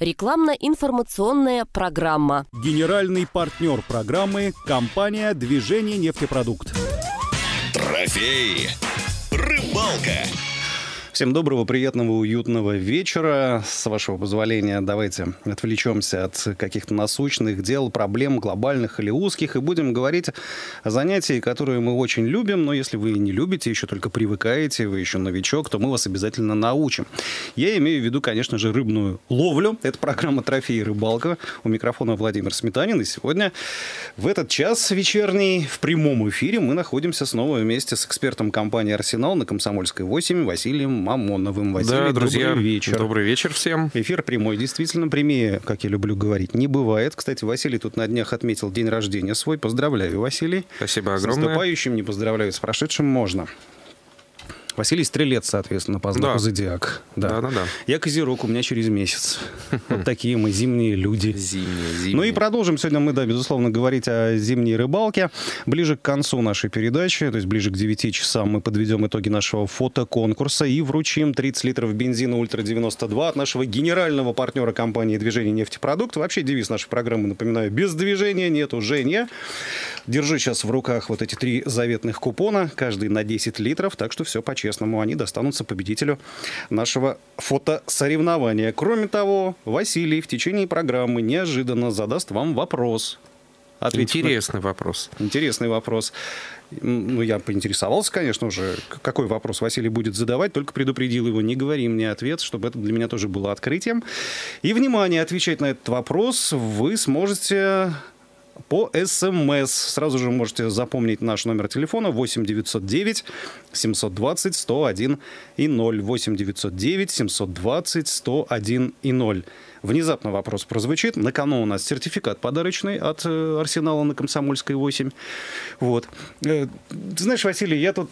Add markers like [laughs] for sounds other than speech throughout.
Рекламно-информационная программа. Генеральный партнер программы – компания «Движение нефтепродукт». Трофей. Рыбалка. Всем доброго, приятного, уютного вечера. С вашего позволения, давайте отвлечемся от каких-то насущных дел, проблем глобальных или узких, и будем говорить о занятии, которое мы очень любим, но если вы не любите, еще только привыкаете, вы еще новичок, то мы вас обязательно научим. Я имею в виду, конечно же, рыбную ловлю. Это программа «Трофеи рыбалка». У микрофона Владимир Сметанин. И сегодня в этот час вечерний в прямом эфире мы находимся снова вместе с экспертом компании «Арсенал» на Комсомольской 8 Василием Мамоновым. Василий, да, друзья, добрый вечер. Добрый вечер всем. Эфир прямой, действительно прямее, как я люблю говорить, не бывает. Кстати, Василий тут на днях отметил день рождения свой. Поздравляю, Василий. Спасибо огромное. С наступающим не поздравляю, с прошедшим можно. Василий Стрелец, соответственно, по знаку Да. Зодиак. Да, да, да. Я Козерог, у меня через месяц. Вот такие мы зимние люди. Зимние, зимние. Ну и продолжим сегодня мы, да, безусловно, говорить о зимней рыбалке. Ближе к концу нашей передачи, то есть ближе к 9 часам, мы подведем итоги нашего фотоконкурса и вручим 30 литров бензина «Ультра-92» от нашего генерального партнера компании «Движение нефтепродукт». Вообще девиз нашей программы, напоминаю, без движения нет Женя. Держу сейчас в руках вот эти три заветных купона, каждый на 10 литров, так что все по-честному. Они достанутся победителю нашего фотосоревнования. Кроме того, Василий в течение программы неожиданно задаст вам вопрос. Ответив на- Интересный вопрос. Интересный вопрос. Ну, я поинтересовался, конечно уже, к- какой вопрос Василий будет задавать, только предупредил его, не говори мне ответ, чтобы это для меня тоже было открытием. И, внимание, отвечать на этот вопрос вы сможете по СМС. Сразу же можете запомнить наш номер телефона 8 909 720 101 и 0. 8 909 720 101 и 0. Внезапно вопрос прозвучит. На кону у нас сертификат подарочный от э, Арсенала на Комсомольской 8. Вот. Э, Ты знаешь, Василий, я тут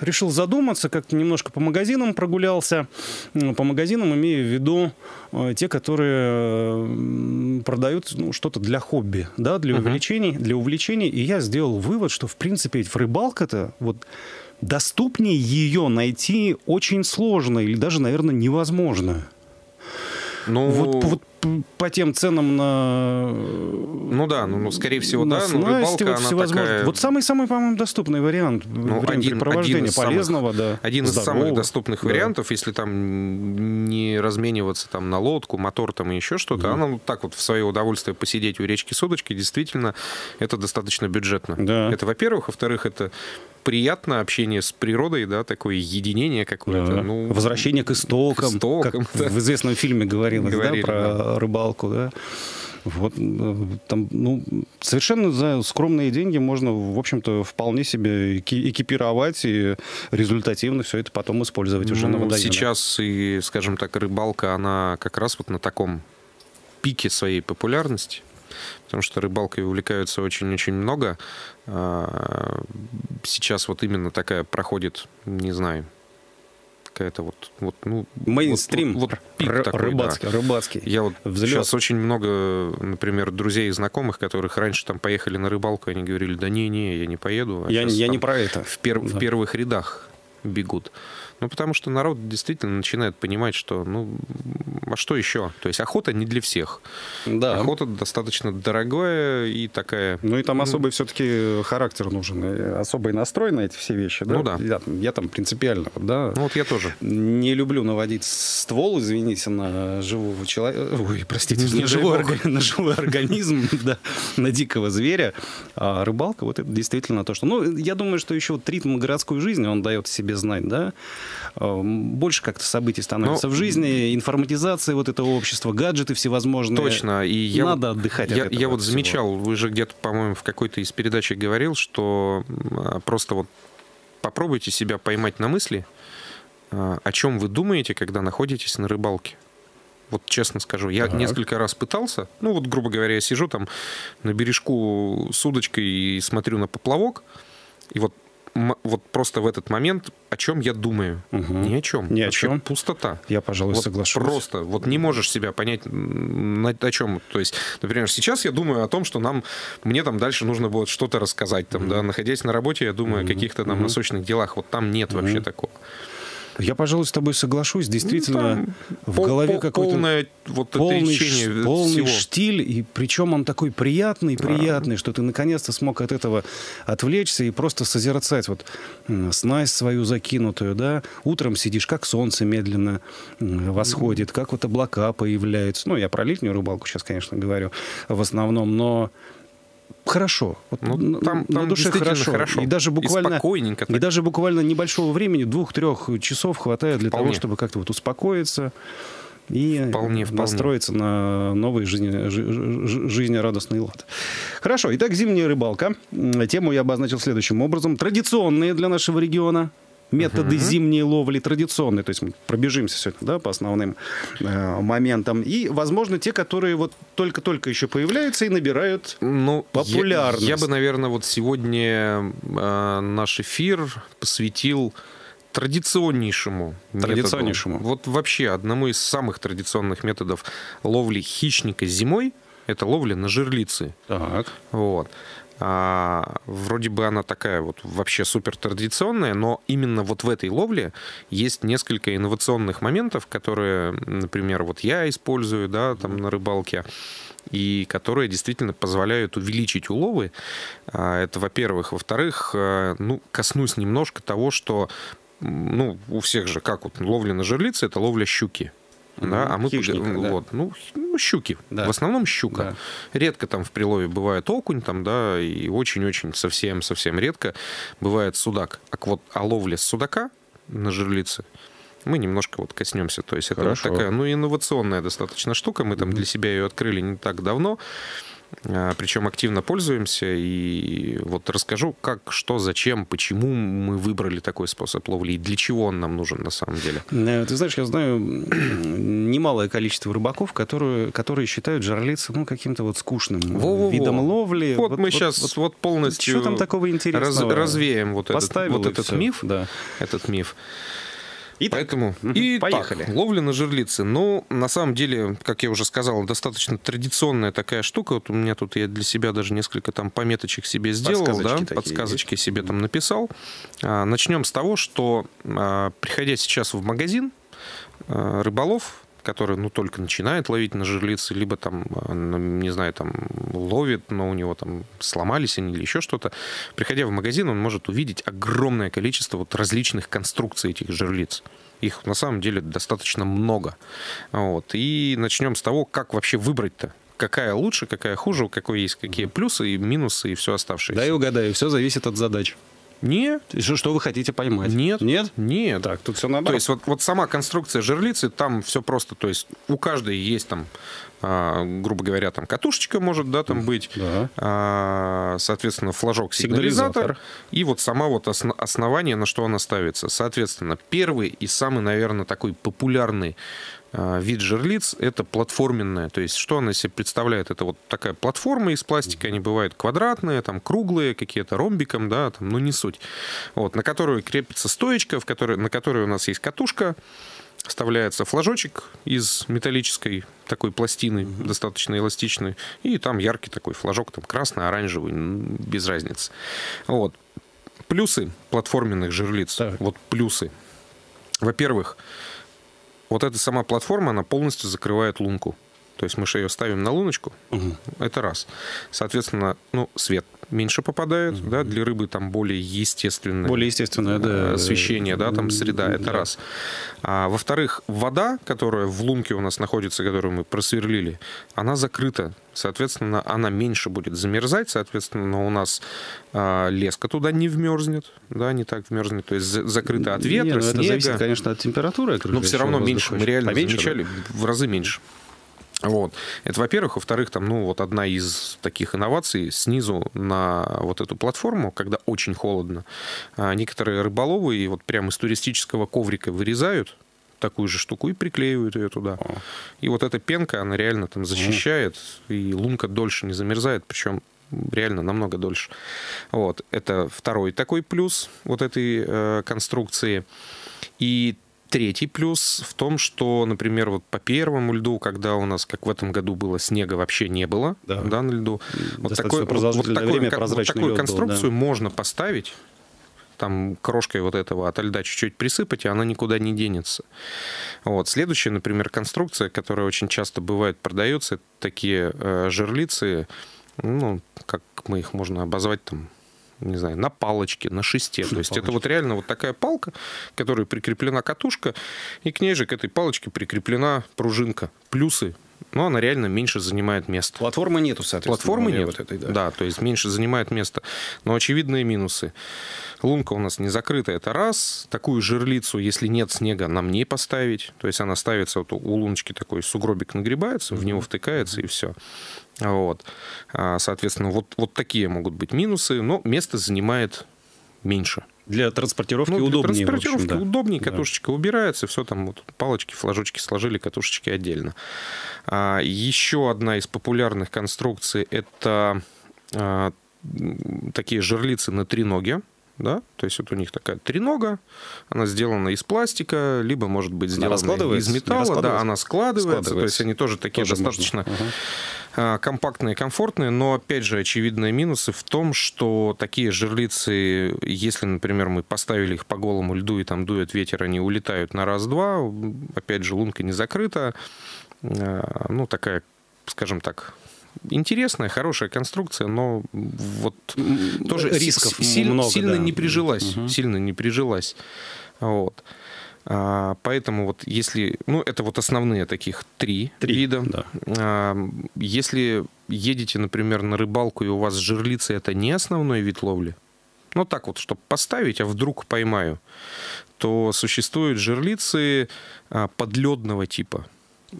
решил задуматься, как-то немножко по магазинам прогулялся. Ну, По магазинам имею в виду э, те, которые продают ну, что-то для хобби, да, для увлечений, для увлечений. И я сделал вывод, что в принципе ведь рыбалка-то вот доступнее ее найти очень сложно или даже, наверное, невозможно. Ну, Вот, вот по тем ценам на ну да, ну, ну, скорее всего, на да. Ну, снасти, рыбалка, вот всевозможные. такая... Вот самый-самый, по-моему, доступный вариант ну, времяпрепровождения, самых- полезного, да, Один из самых здорового. доступных Да. вариантов, если там не размениваться там на лодку, мотор там и еще что-то, она вот так вот в свое удовольствие посидеть у речки с удочкой, действительно, это достаточно бюджетно. Да. Это, во-первых. Во-вторых, это приятно общение с природой, да, такое единение какое-то. Да. Ну, Возвращение к истокам, к истокам, как да. в известном фильме говорилось, Говорили, да, про рыбалку, да. Вот там, ну, совершенно за скромные деньги можно, в общем-то, вполне себе эки- экипировать и результативно все это потом использовать уже на Ну, водоеме. Сейчас и, скажем так, рыбалка, она как раз вот на таком пике своей популярности, потому что рыбалкой увлекаются очень-очень много. А, Сейчас вот именно такая проходит, не знаю, какая-то вот, вот ну, Мейнстрим вот, вот, вот пик ры- такой, да. рыбацкий, рыбацкий. Я вот Взлет. сейчас очень много, например, друзей и знакомых, которых раньше там поехали на рыбалку, они говорили, да не-не, я не поеду. а Я, я не про это. в, пер- в Да. первых рядах бегут. Ну, потому что народ действительно начинает понимать, что, ну, а что еще? То есть охота не для всех. Да. Охота достаточно дорогая и такая... Ну и там особый все-таки характер нужен, и особый настрой на эти все вещи. Да? Ну да. Я, я там принципиально, да. Ну, вот я тоже. Не люблю наводить ствол, извините, на живого человека. Ой, простите, Не на, живой орга- на живой организм, [laughs] да, на дикого зверя. А рыбалка, вот это действительно то, что... Ну, я думаю, что еще вот ритм городской жизни, он дает себе знать, да. А, Больше как-то событий становится Ну, в жизни, информатизация вот этого общества, гаджеты всевозможные. Точно. И я Надо вот, отдыхать от Я, этого я вот всего. замечал, вы же где-то, по-моему, в какой-то из передач говорил, что м, просто вот попробуйте себя поймать на мысли, а, о чем вы думаете, когда находитесь на рыбалке. Вот честно скажу, я Так. несколько раз пытался, ну вот, грубо говоря, я сижу там на бережку с удочкой и смотрю на поплавок, и вот, вот просто в этот момент о чем я думаю? Мгм. Ни о чем. Ни о Вообще чем. Пустота. Я, пожалуй, Вот соглашусь. Просто. Вот не можешь себя понять, на- о чем. То есть, например, сейчас я думаю о том, что нам, мне там дальше нужно будет что-то рассказать. Там, да, находясь на работе, я думаю о каких-то там насущных делах. Вот там нет вообще такого. Я, пожалуй, с тобой соглашусь. Действительно, Ну, в пол- голове пол- какой-то полное вот полный, ш- полный всего. штиль, и причем он такой приятный, приятный, что ты наконец-то смог от этого отвлечься и просто созерцать вот снасть свою закинутую, да. Утром сидишь, как солнце медленно восходит, как вот облака появляются. Ну, я про летнюю рыбалку сейчас, конечно, говорю в основном, но хорошо. Вот Ну, там- на там душе хорошо. хорошо. И даже И буквально... и так. даже буквально небольшого времени, двух-трех часов хватает для того, Вполне. чтобы как-то вот успокоиться и Вполне, вполне. настроиться на новый жизни, жи- жи- жизнерадостный лад. Хорошо, итак, зимняя рыбалка. Тему я обозначил следующим образом. Традиционные для нашего региона методы зимней ловли традиционные. То есть мы пробежимся сегодня да, по основным э, моментам. И, возможно, те, которые вот только-только еще появляются и набирают Ну, я- Популярность. Я, бы, наверное, вот сегодня э, наш эфир посвятил традиционнейшему методу. Традиционнейшему. Вот вообще одному из самых традиционных методов ловли хищника зимой это ловля на жерлицы. Так. Вот. А, вроде бы она такая вот вообще супер традиционная, но именно вот в этой ловле есть несколько инновационных моментов, которые, например, вот я использую, да, там на рыбалке, и которые действительно позволяют увеличить уловы. А, Это, во-первых. Во-вторых, а, ну, коснусь немножко того, что ну, у всех же, как вот ловля на жерлице, это ловля щуки. Да, а мы Хищника, пог- да. вот, ну, ну, щуки. Да. В основном щука. Да. Редко там в прилове бывает окунь, там, да, и очень-очень совсем-совсем редко бывает судак. А вот о ловле судака на жерлице мы немножко вот коснемся. То есть это вот Хорошо. такая, ну, инновационная достаточно штука. Мы там для себя ее открыли не так давно. А, Причем активно пользуемся. И вот расскажу, как, что, зачем, почему мы выбрали такой способ ловли и для чего он нам нужен на самом деле. Э, Ты знаешь, я знаю немалое количество рыбаков, которые, которые считают жарлицы ну, каким-то вот скучным Во-во-во. видом ловли. Вот, мы сейчас вот, полностью Что там такого раз- интересного? развеем вот этот, вот этот миф. Да. Этот миф. Итак, Поэтому мгм, и поехали. ловля на жерлице. Ну, на самом деле, как я уже сказал, достаточно традиционная такая штука. Вот у меня тут я для себя даже несколько там пометочек себе сделал, да, Подсказочки такие подсказочки себе там написал. А, начнем с того, что а, приходя сейчас в магазин, а, рыболов который, ну, только начинает ловить на жерлицы, либо там, ну, не знаю, там, ловит, но у него там сломались они или еще что-то. Приходя в магазин, он может увидеть огромное количество вот различных конструкций этих жерлиц. Их на самом деле достаточно много. Вот. И начнем с того, как вообще выбрать-то. Какая лучше, какая хуже, у какой есть какие плюсы и минусы и все оставшееся. Дай угадаю, все зависит от задач. Не, И Что, что вы хотите поймать? нет, Нет? нет. Так, тут все То наоборот. есть вот, вот сама конструкция жерлицы, там все просто. То есть у каждой есть там, а, грубо говоря, там катушечка может, да, там быть. Да. А, соответственно, флажок сигнализатор. Сигнализатор. И вот сама вот осно- основание, на что она ставится. Соответственно, первый и самый, наверное, такой популярный вид жерлиц – это платформенная. То есть что она из себя представляет? Это вот такая платформа из пластика, они бывают квадратные, там круглые, какие-то ромбиком, да, там, ну не суть. Вот, на которую крепится стоечка, в которой, на которой у нас есть катушка, вставляется флажочек из металлической такой пластины, достаточно эластичной, и там яркий такой флажок, там красный, оранжевый, без разницы. Вот. Плюсы платформенных жерлиц. Так. Вот плюсы. Во-первых, вот эта сама платформа, она полностью закрывает лунку. То есть мы же ее ставим на луночку. Это раз. Соответственно, ну, свет меньше попадает, да, для рыбы там более естественное Более естественное, да. э, освещение, да, там среда, это Да. раз. А, во-вторых, вода, которая в лунке у нас находится, которую мы просверлили, она закрыта. Соответственно, она меньше будет замерзать, соответственно, у нас а, леска туда не вмерзнет, да, не так вмерзнет, то есть за- закрыта от ветра, Не, ну, это снега. зависит, конечно, от температуры. Но все равно меньше. Мы реально Поменьше, да? замечали в разы меньше. Вот. Это, во-первых. Во-вторых, там, ну, вот одна из таких инноваций снизу на вот эту платформу, когда очень холодно, а, некоторые рыболовы и вот прямо из туристического коврика вырезают такую же штуку и приклеивают ее туда. И вот эта пенка, она реально там защищает, и лунка дольше не замерзает, причем реально намного дольше. Вот. Это второй такой плюс вот этой э, конструкции. И Третий плюс в том, что, например, вот по первому льду, когда у нас, как в этом году было, снега вообще не было Да. да, на льду, вот, такой, вот, вот такой- вот такую лед был, конструкцию да. можно поставить там крошкой вот этого от льда чуть-чуть присыпать, и она никуда не денется. Вот. Следующая, например, конструкция, которая очень часто бывает продается, это такие э, жерлицы, ну, как мы их можно обозвать там, не знаю, на палочке, на шесте. То есть это вот реально вот такая палка, к которой прикреплена катушка, и к ней же, к этой палочке прикреплена пружинка. Плюсы но она реально меньше занимает места. Платформы нету, соответственно. Платформы нет, вот этой, да. да, то есть меньше занимает места. Но очевидные минусы. Лунка у нас не закрыта, это раз. Такую жерлицу, если нет снега, нам не поставить. То есть она ставится, вот у луночки такой сугробик нагребается, в него втыкается и все. Вот. А, Соответственно, вот, вот такие могут быть минусы, но место занимает меньше. Для транспортировки Ну, для удобнее. в транспортировки общем, да. удобнее, Да. катушечка убирается, все там вот палочки, флажочки сложили, катушечки отдельно. А, еще одна из популярных конструкций это а, такие жерлицы на треноге. Да? То есть вот у них такая тренога, она сделана из пластика, либо может быть сделана из металла. Да, она складывается, то Складывается. есть они тоже такие Тоже можно. достаточно Ага. а, компактные, комфортные, но опять же очевидные минусы в том, что такие жерлицы, если, например, мы поставили их по голому льду и там дует ветер, они улетают на раз-два, опять же лунка не закрыта, А, ну такая, скажем так, интересная, хорошая конструкция, но вот тоже рисков си- сильно, много, сильно да. не прижилась, сильно не прижилась, вот. А, Поэтому вот если, ну это вот основные таких три, Три, вида. да. А, Если едете, например, на рыбалку и у вас жерлицы это не основной вид ловли, ну так вот, чтобы поставить, а вдруг поймаю, то существуют жерлицы а, подледного типа.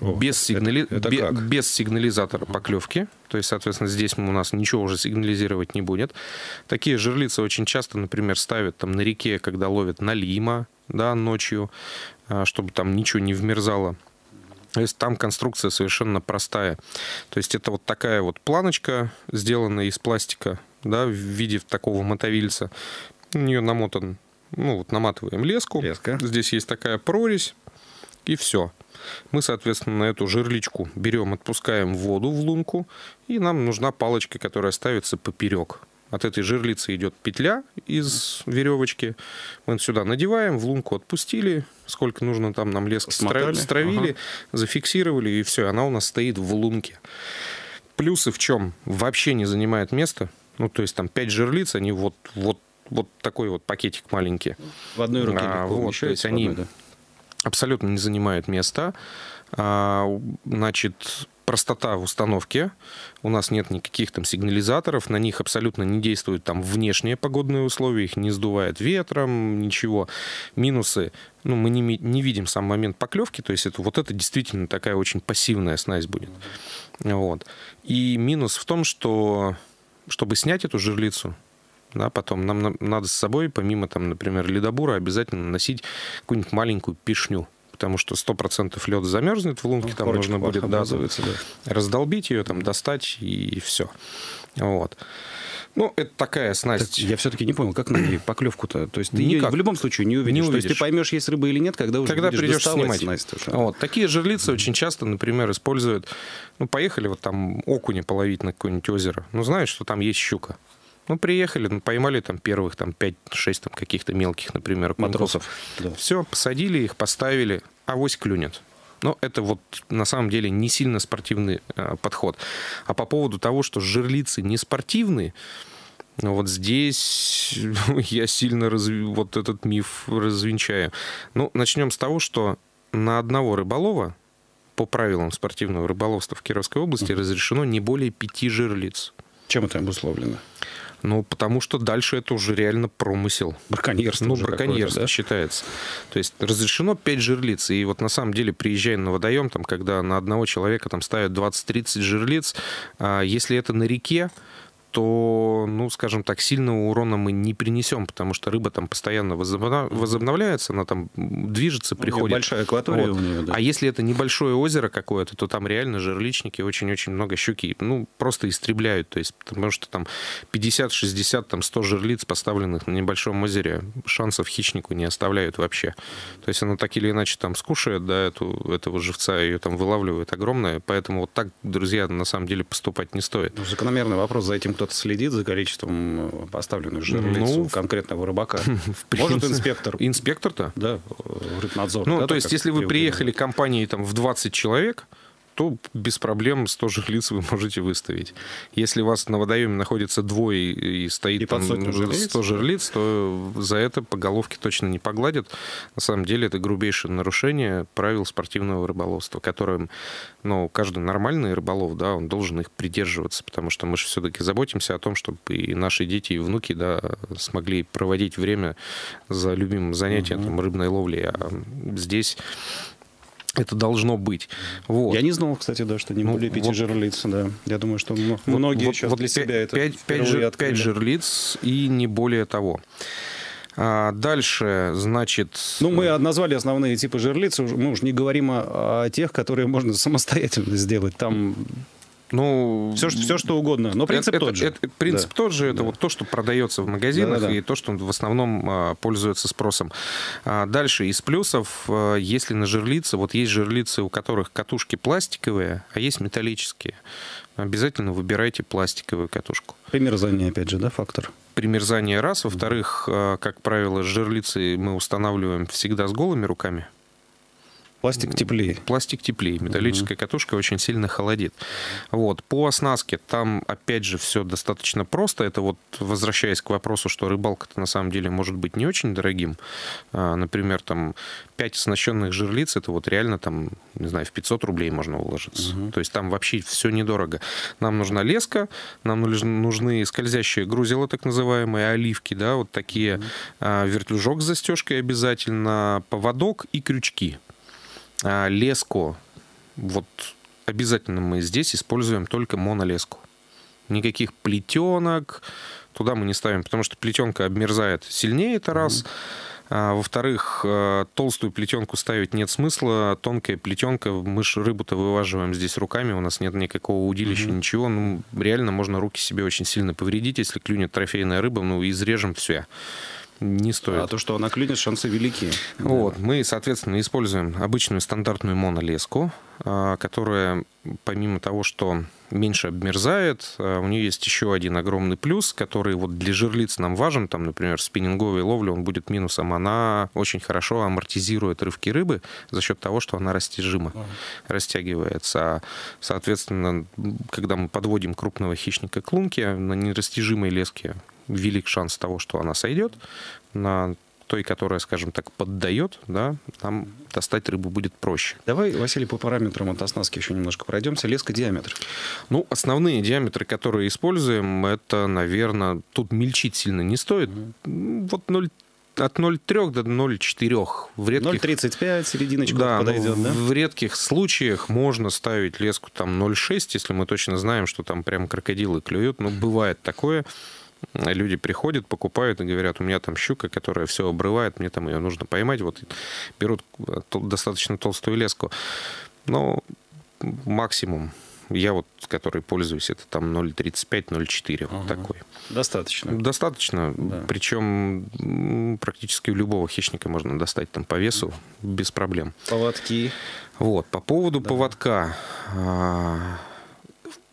О, без, это- сигнали- это бе- как? без сигнализатора поклевки. То есть, соответственно, здесь у нас ничего уже сигнализировать не будет. Такие жерлицы очень часто, например, ставят там на реке, когда ловят налима, да, ночью, а, чтобы там ничего не вмерзало. То есть там конструкция совершенно простая. То есть это вот такая вот планочка, сделанная из пластика, да, в виде такого мотовильца. На нее намотан, ну вот наматываем леску. Леска. Здесь есть такая прорезь, и все. Мы, соответственно, на эту жерличку берем, отпускаем воду в лунку, и нам нужна палочка, которая ставится поперек. От этой жерлицы идет петля из веревочки. Мы сюда надеваем, в лунку отпустили, сколько нужно там нам леска Смотали. стра- стравили, зафиксировали, и все, она у нас стоит в лунке. Плюсы в чем? Вообще не занимает места. Ну, то есть там 5 жерлиц, они вот, вот, вот такой вот пакетик маленький. В одной руке А, легко вот, то есть они одной, да. Абсолютно не занимают места. А, Значит, простота в установке. У нас нет никаких там сигнализаторов, на них абсолютно не действуют там внешние погодные условия, их не сдувает ветром, ничего. Минусы, ну, мы не, не видим сам момент поклевки, то есть это, вот это действительно такая очень пассивная снасть будет. Вот. И минус в том, что чтобы снять эту жерлицу, да, потом нам на- надо с собой, помимо, там, например, ледобура, обязательно носить какую-нибудь маленькую пишню, потому что 100% лед замерзнет в лунке, там Корочка нужно будет да, да. раздолбить ее, там, достать и все. Вот. Ну, это такая Так снасть. я все-таки не понял, как найти поклевку-то? То есть ты Никак. ее в любом случае не увидишь. Не То есть ты увидишь. поймешь, есть рыба или нет, когда уже Когда придешь снимать. снасть уже. Вот. Такие жерлицы очень часто, например, используют... Ну, поехали вот там окуня половить на какое-нибудь озеро. Ну, знаешь, что там есть щука. Ну, приехали, ну, поймали там первых там 5-6 там каких-то мелких, например, Матросов, да. Все, посадили их, поставили, авось клюнет. Но это вот на самом деле не сильно спортивный э, подход. А по поводу того, что жерлицы не спортивные, ну, вот здесь [laughs] я сильно разв- вот этот миф развенчаю. Ну, начнем с того, что на одного рыболова по правилам спортивного рыболовства в Кировской области разрешено не более пяти жерлиц. Чем это обусловлено? Ну, потому что дальше это уже реально промысел. Браконьерство Ну, браконьерство да? считается. То есть разрешено 5 жерлиц. И вот на самом деле, приезжая на водоем, там, когда на одного человека там ставят 20-30 жерлиц, а если это на реке, то, ну, скажем так, сильного урона мы не принесем, потому что рыба там постоянно возобновляется, она там движется, У неё приходит. большая акватория Вот. у нее, да. А если это небольшое озеро какое-то, то там реально жерличники, очень-очень много щуки, ну, просто истребляют. То есть, потому что там 50, 60, там 100 жерлиц, поставленных на небольшом озере, шансов хищнику не оставляют вообще. То есть она так или иначе там скушает, да, эту, этого живца, ее там вылавливают огромное, поэтому вот так, друзья, на самом деле поступать не стоит. Ну, Закономерный вопрос за этим кто-то следит за количеством э, поставленных жерлиц Ну, у конкретного рыбака? [laughs] Может, инспектор? Инспектор-то? Да, э, рыбнадзор. Ну, да, то есть, если вы приехали компанией там, в 20 человек, то без проблем 100 жерлиц вы можете выставить. Если у вас на водоеме находится двое и стоит И там сотню жерлиц? 100 жерлиц, то за это по головке точно не погладят. На самом деле это грубейшее нарушение правил спортивного рыболовства, которым ну, каждый нормальный рыболов, да, он должен их придерживаться, потому что мы же все-таки заботимся о том, чтобы и наши дети, и внуки, да, смогли проводить время за любимым занятием, там, рыбной ловлей. А здесь это должно быть. Вот. Я не знал, кстати, да, что не Ну, более пяти вот- жерлиц, да. Я думаю, что многие Вот- сейчас вот для пя- себя это пять, пять, впервые жир- открыли. пять жерлиц и не более того. А, дальше, значит... Ну, мы назвали основные типы жерлиц, уж- мы уж не говорим о, о тех, которые можно самостоятельно сделать. Там ну, все, что- все что угодно. Но принцип это, тот же. это- принцип Да. тот же. Это вот то, что продается в магазинах, Да-да-да. и то, что в основном а, пользуется спросом. А, дальше, из плюсов, а, если на жерлице, вот есть жерлицы, у которых катушки пластиковые, а есть металлические, обязательно выбирайте пластиковую катушку. Примерзание, опять же, да, фактор. Примерзание раз. Во-вторых, а, как правило, жерлицы мы устанавливаем всегда с голыми руками. Пластик теплее. Пластик теплее, металлическая катушка очень сильно холодит. Вот. По оснастке там, опять же, все достаточно просто. Это вот, возвращаясь к вопросу, что рыбалка-то на самом деле может быть не очень дорогим. А, Например, там 5 оснащенных жерлиц, это вот реально там, не знаю, в 500 рублей можно уложиться. То есть там вообще все недорого. Нам нужна леска, нам нужны- скользящие грузила, так называемые, оливки, да, вот такие, а, вертлюжок с застежкой обязательно, поводок и крючки. А, леску, вот обязательно мы здесь используем только монолеску. Никаких плетенок туда мы не ставим, потому что плетенка обмерзает сильнее, это раз. А, во-вторых, э, толстую плетенку ставить нет смысла. Тонкая плетенка, мы же рыбу-то вываживаем здесь руками, у нас нет никакого удилища, ничего. Ну, реально можно руки себе очень сильно повредить, если клюнет трофейная рыба, ну, изрежем все. Не стоит. А то, что она клюнет, шансы велики. Вот, мы, соответственно, используем обычную стандартную монолеску, а, которая, помимо того, что меньше обмерзает, а, у нее есть еще один огромный плюс, который вот для жерлиц нам важен, там, например, спиннинговой ловле он будет минусом, она очень хорошо амортизирует рывки рыбы за счет того, что она растяжима, растягивается. А, Соответственно, когда мы подводим крупного хищника к лунке, на нерастяжимой леске велик шанс того, что она сойдет, на той, которая, скажем так, поддает, да, там достать рыбу будет проще. Давай, Василий, по параметрам от оснастки еще немножко пройдемся. Леска, диаметр. Ну, основные диаметры, которые используем, это, наверное, тут мельчить сильно не стоит. М, Вот 0, от 0,3 до 0,4. В редких 0,35, серединочка да, ну, подойдет, да? в редких случаях можно ставить леску там 0,6, если мы точно знаем, что там прям крокодилы клюют. Ну, бывает такое. Люди приходят, покупают и говорят, у меня там щука, которая все обрывает, мне там ее нужно поймать. Вот берут достаточно толстую леску. Но максимум, я вот, который пользуюсь, это там 0,35-0,4, вот такой. Достаточно. Достаточно. Да. Причем практически у любого хищника можно достать там по весу без проблем. Поводки. Вот, по поводу поводка.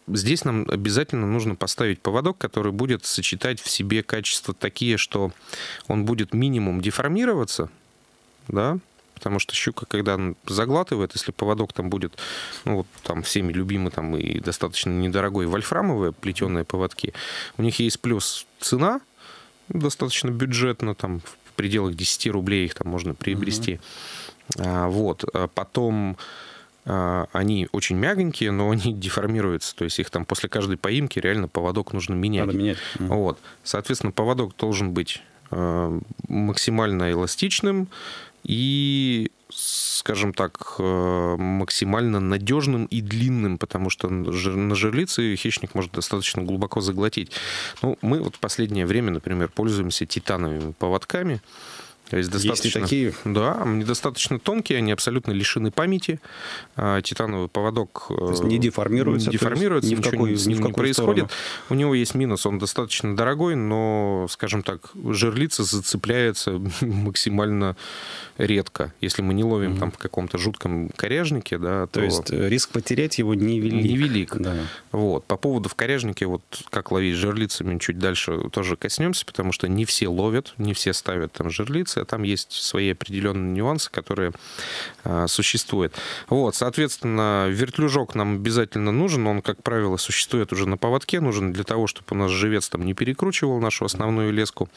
Здесь нам обязательно нужно поставить поводок, который будет сочетать в себе качества такие, что он будет минимум деформироваться, да, потому что щука, когда она заглатывает, если поводок там будет, ну вот там всеми любимый там и достаточно недорогой вольфрамовые плетеные поводки, у них есть плюс цена, достаточно бюджетно, там в пределах 10 рублей их там можно приобрести. А, Вот. А Потом они очень мягенькие, но они [laughs] деформируются. То есть их там после каждой поимки реально поводок нужно менять. Надо менять. Вот. Соответственно, поводок должен быть э, максимально эластичным и, скажем так, э, максимально надежным и длинным, потому что на жерлице хищник может достаточно глубоко заглотить. Ну, мы вот в последнее время, например, пользуемся титановыми поводками. То есть достаточно, Есть и такие? Да, они достаточно тонкие, они абсолютно лишены памяти. А, Титановый поводок То есть э, не деформируется, не то деформируется, ни в ничего какую- с ни в не какую происходит. сторону. У него есть минус, он достаточно дорогой, но, скажем так, жерлица зацепляется [laughs] максимально редко. Если мы не ловим там в каком-то жутком коряжнике, да, То есть э, риск потерять его невелик. Невелик. Да. Вот. По поводу в коряжнике, вот как ловить жерлицами, чуть дальше тоже коснемся, потому что не все ловят, не все ставят там жерлицы, а там есть свои определенные нюансы, которые а, существуют. Вот, соответственно, вертлюжок нам обязательно нужен, он, как правило, существует уже на поводке, нужен для того, чтобы у нас живец там не перекручивал нашу основную леску.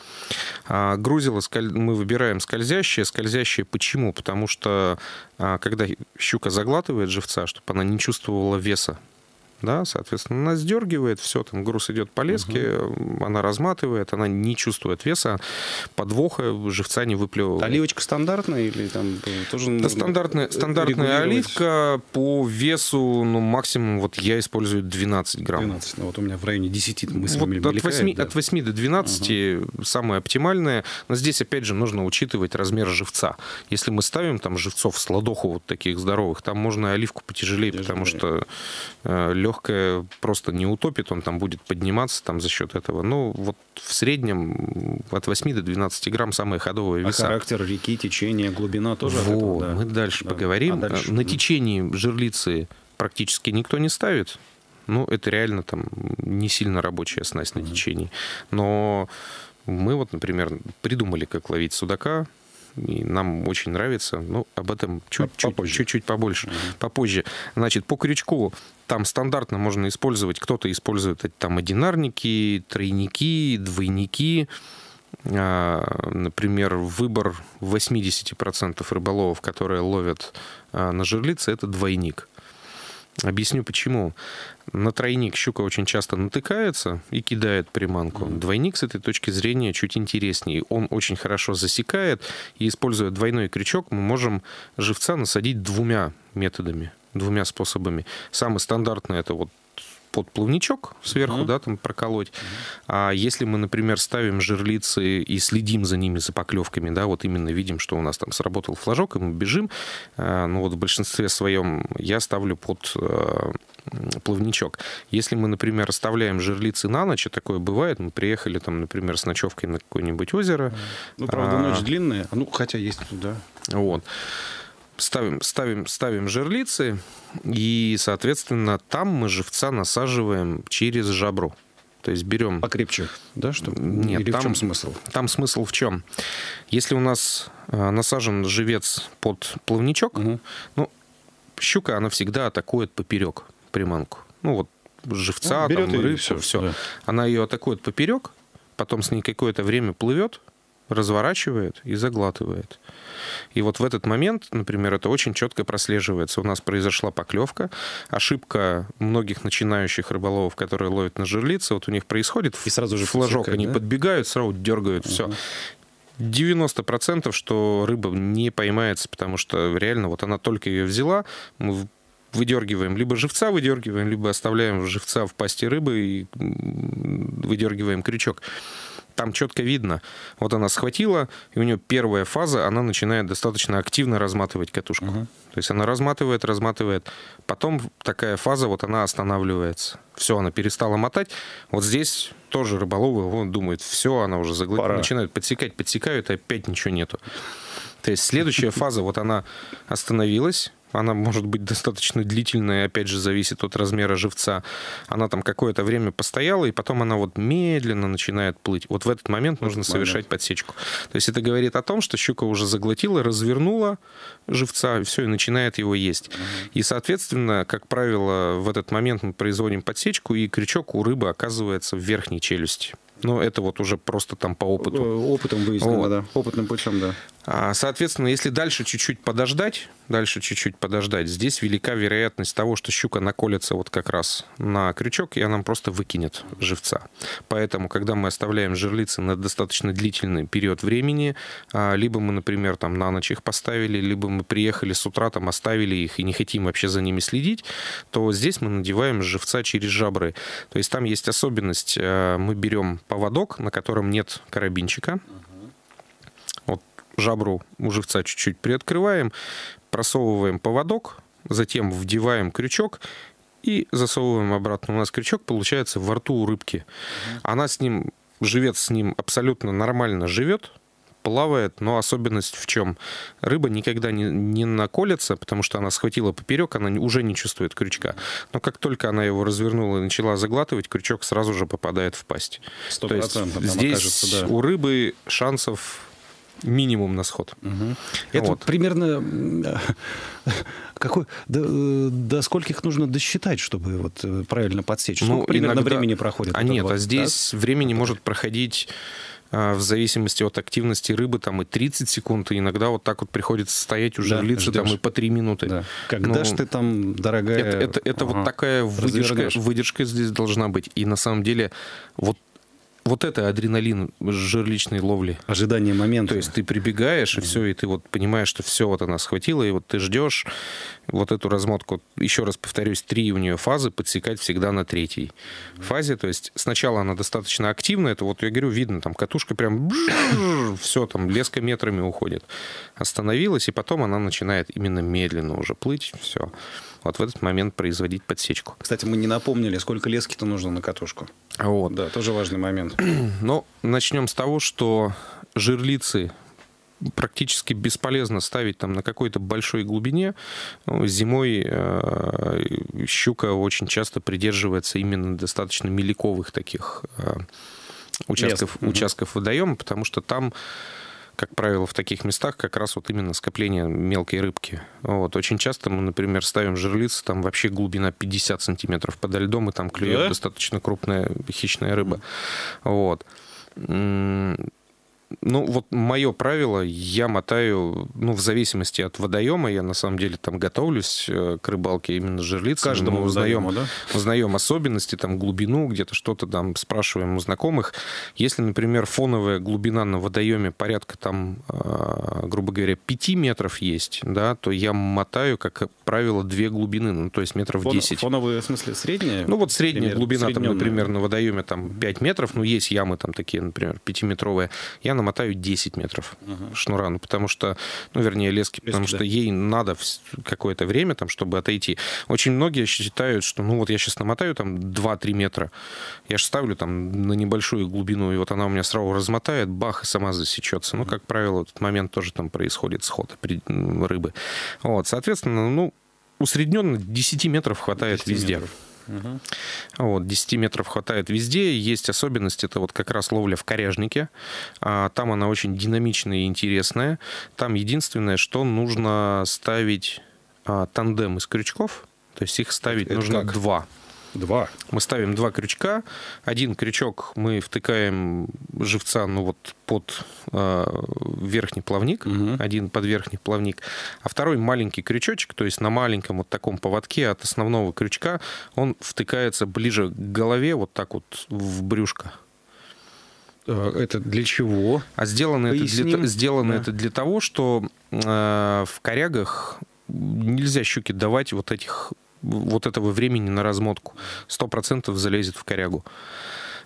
А, грузило мы выбираем скользящее. Скользящее почему? Потому что а, когда щука заглатывает живца, чтобы она не чувствовала веса, да, соответственно, она сдергивает, все, там груз идет по леске, она разматывает, она не чувствует веса, подвоха живца не выплевывает. Оливочка стандартная или там э, тоже Да, стандартная, стандартная регулировать? оливка по весу, ну, максимум, вот я использую 12 грамм. 12. Ну, вот у меня в районе 10 мысли Вот от, мелькает, 8, да. от 8 до 12 самое оптимальное. Но здесь, опять же, нужно учитывать размер живца. Если мы ставим там живцов с ладоху вот таких здоровых, там можно оливку потяжелее, потому что легкая просто не утопит, он там будет подниматься там за счет этого. Ну, вот в среднем от 8 до 12 грамм самые ходовые А веса. характер реки, течение, глубина тоже Вот, этого, да? мы дальше Да. поговорим. А дальше? На течении жерлицы практически никто не ставит. Ну, это реально там не сильно рабочая снасть на течении. Но мы вот, например, придумали, как ловить судака, и нам очень нравится. Ну, об этом чуть-чуть, попозже. чуть-чуть побольше, попозже. Значит, по крючку там стандартно можно использовать, кто-то использует там одинарники, тройники, двойники. А, Например, выбор 80% рыболовов, которые ловят а, на жерлице, это двойник. Объясню почему. На тройник щука очень часто натыкается и кидает приманку. Двойник с этой точки зрения чуть интереснее. Он очень хорошо засекает, и используя двойной крючок, мы можем живца насадить двумя методами, двумя способами. Самый стандартный это вот под плавничок сверху, да, там проколоть. А если мы, например, ставим жерлицы и следим за ними, за поклевками, да, вот именно видим, что у нас там сработал флажок, и мы бежим, а, ну вот в большинстве своем я ставлю под э, плавничок. Если мы, например, оставляем жерлицы на ночь, а такое бывает, мы приехали там, например, с ночевкой на какое-нибудь озеро, Ну, правда, А. ночь длинная. Ну, хотя есть тут, да. вот. Ставим, ставим, ставим жерлицы, и, соответственно, там мы живца насаживаем через жабру. То есть берем... Покрепче, да, что? Нет, Или там, в чем смысл? Там смысл в чем? Если у нас э, насажен живец под плавничок, ну, щука, она всегда атакует поперек приманку. Ну, вот живца, Ну, берет там, и рыбку, всё, все. да. Она ее атакует поперек, потом с ней какое-то время плывет, разворачивает и заглатывает. И вот в этот момент, например, это очень четко прослеживается. У нас произошла поклевка. Ошибка многих начинающих рыболовов, которые ловят на жерлице, вот у них происходит И сразу же флажок, они да? подбегают, сразу дергают, все. 90% что рыба не поймается, потому что реально вот она только ее взяла, мы выдергиваем, либо живца выдергиваем, либо оставляем живца в пасти рыбы и выдергиваем крючок. Там четко видно. Вот она схватила, и у нее первая фаза, она начинает достаточно активно разматывать катушку. То есть она разматывает, разматывает. Потом такая фаза, вот она останавливается. Все, она перестала мотать. Вот здесь тоже рыболовы вот, думают, все, она уже заглотила. Начинают подсекать, подсекают, и опять ничего нету. То есть следующая [laughs] фаза, вот она остановилась, она может быть достаточно длительная, опять же, зависит от размера живца. Она там какое-то время постояла, и потом она вот медленно начинает плыть. Вот в этот момент нужно совершать подсечку. То есть это говорит о том, что щука уже заглотила, развернула живца, и все, и начинает его есть. И, соответственно, как правило, в этот момент мы производим подсечку, и крючок у рыбы оказывается в верхней челюсти. Ну, это вот уже просто там по опыту. Э, Опытом выяснено, Вот. да. Опытным путем, да. А, Соответственно, если дальше чуть-чуть подождать, дальше чуть-чуть подождать, здесь велика вероятность того, что щука наколется вот как раз на крючок, и она просто выкинет живца. Поэтому, когда мы оставляем жерлицы на достаточно длительный период времени, а, либо мы, например, там на ночь их поставили, либо мы приехали с утра, там оставили их и не хотим вообще за ними следить, то здесь мы надеваем живца через жабры. То есть там есть особенность. э, Мы берем поводок, на котором нет карабинчика, вот жабру у живца чуть-чуть приоткрываем, просовываем поводок, затем вдеваем крючок и засовываем обратно. У нас крючок получается во рту у рыбки. Она с ним, живец с ним абсолютно нормально живет, плавает, но особенность в чем? Рыба никогда не, не наколется, потому что она схватила поперек, она уже не чувствует крючка. Но как только она его развернула и начала заглатывать, крючок сразу же попадает в пасть. То есть здесь окажется, да. у рыбы шансов минимум на сход. Угу. Это вот. примерно [laughs] какой, до, до скольких нужно досчитать, чтобы вот э, правильно подсечь? Ну, примерно иногда... времени проходит? А нет, вот, а здесь да? времени может проходить в зависимости от активности рыбы, там и 30 секунд, и иногда вот так вот приходится стоять уже да, лица там и по 3 минуты. Да. Когда ну, ж ты там, дорогая... Это, это, это ага, вот такая выдержка, выдержка здесь должна быть. И на самом деле вот вот это адреналин жерличной ловли. Ожидание момента. То есть ты прибегаешь, и все, и ты вот понимаешь, что все, вот она схватила, и вот ты ждешь вот эту размотку. Еще раз повторюсь, три у нее фазы, подсекать всегда на третьей фазе. То есть сначала она достаточно активна, это вот, я говорю, видно, там катушка прям все, там леска метрами уходит. Остановилась, и потом она начинает именно медленно уже плыть, все вот в этот момент производить подсечку. Кстати, мы не напомнили, сколько лески-то нужно на катушку. Вот. Да, тоже важный момент. [clears throat] Ну, начнем с того, что жерлицы практически бесполезно ставить там на какой-то большой глубине. Ну, зимой э, щука очень часто придерживается именно достаточно меликовых таких э, участков, Мест. участков водоема, потому что там как правило, в таких местах как раз вот именно скопление мелкой рыбки. Вот. Очень часто мы, например, ставим жерлицы, там вообще глубина 50 сантиметров подо льдом, и там клюет да? достаточно крупная хищная рыба. Вот. Ну, вот мое правило, я мотаю, ну, в зависимости от водоема, я на самом деле там готовлюсь э, к рыбалке именно жерлиц. Каждому мы узнаем, водоему, да? узнаем особенности, там, глубину, где-то что-то там спрашиваем у знакомых. Если, например, фоновая глубина на водоеме порядка там, э, грубо говоря, 5 метров есть, да, то я мотаю, как правило, две глубины, ну, то есть метров Фон, 10. Фоновые, в смысле, средняя? Ну, вот средняя глубина, там, например, на водоеме там 5 метров, ну, есть ямы там такие, например, 5-метровые. Я намотаю 10 метров uh-huh. шнура, ну, потому что, ну, вернее, лески, лески потому да. что ей надо какое-то время, там, чтобы отойти. Очень многие считают, что, ну, вот я сейчас намотаю там 2-3 метра, я же ставлю там на небольшую глубину, и вот она у меня сразу размотает, бах, и сама засечется. Ну, как правило, в этот момент тоже там происходит сход рыбы. Вот, соответственно, ну, усредненно 10 метров хватает 10 везде. Метров. Угу. Вот, 10 метров хватает везде. Есть особенность, это вот как раз ловля в коряжнике. А, там она очень динамичная и интересная. Там единственное, что нужно ставить а, тандем из крючков. То есть их ставить это нужно как? два. Два. Мы ставим два крючка. Один крючок мы втыкаем живца ну вот под э, верхний плавник, угу. один под верхний плавник, а второй маленький крючочек, то есть на маленьком вот таком поводке от основного крючка, он втыкается ближе к голове, вот так вот в брюшко. Э, это для чего? А сделано, это для, сделано да. это для того, что э, в корягах нельзя щуке давать вот этих вот этого времени на размотку. Сто процентов залезет в корягу.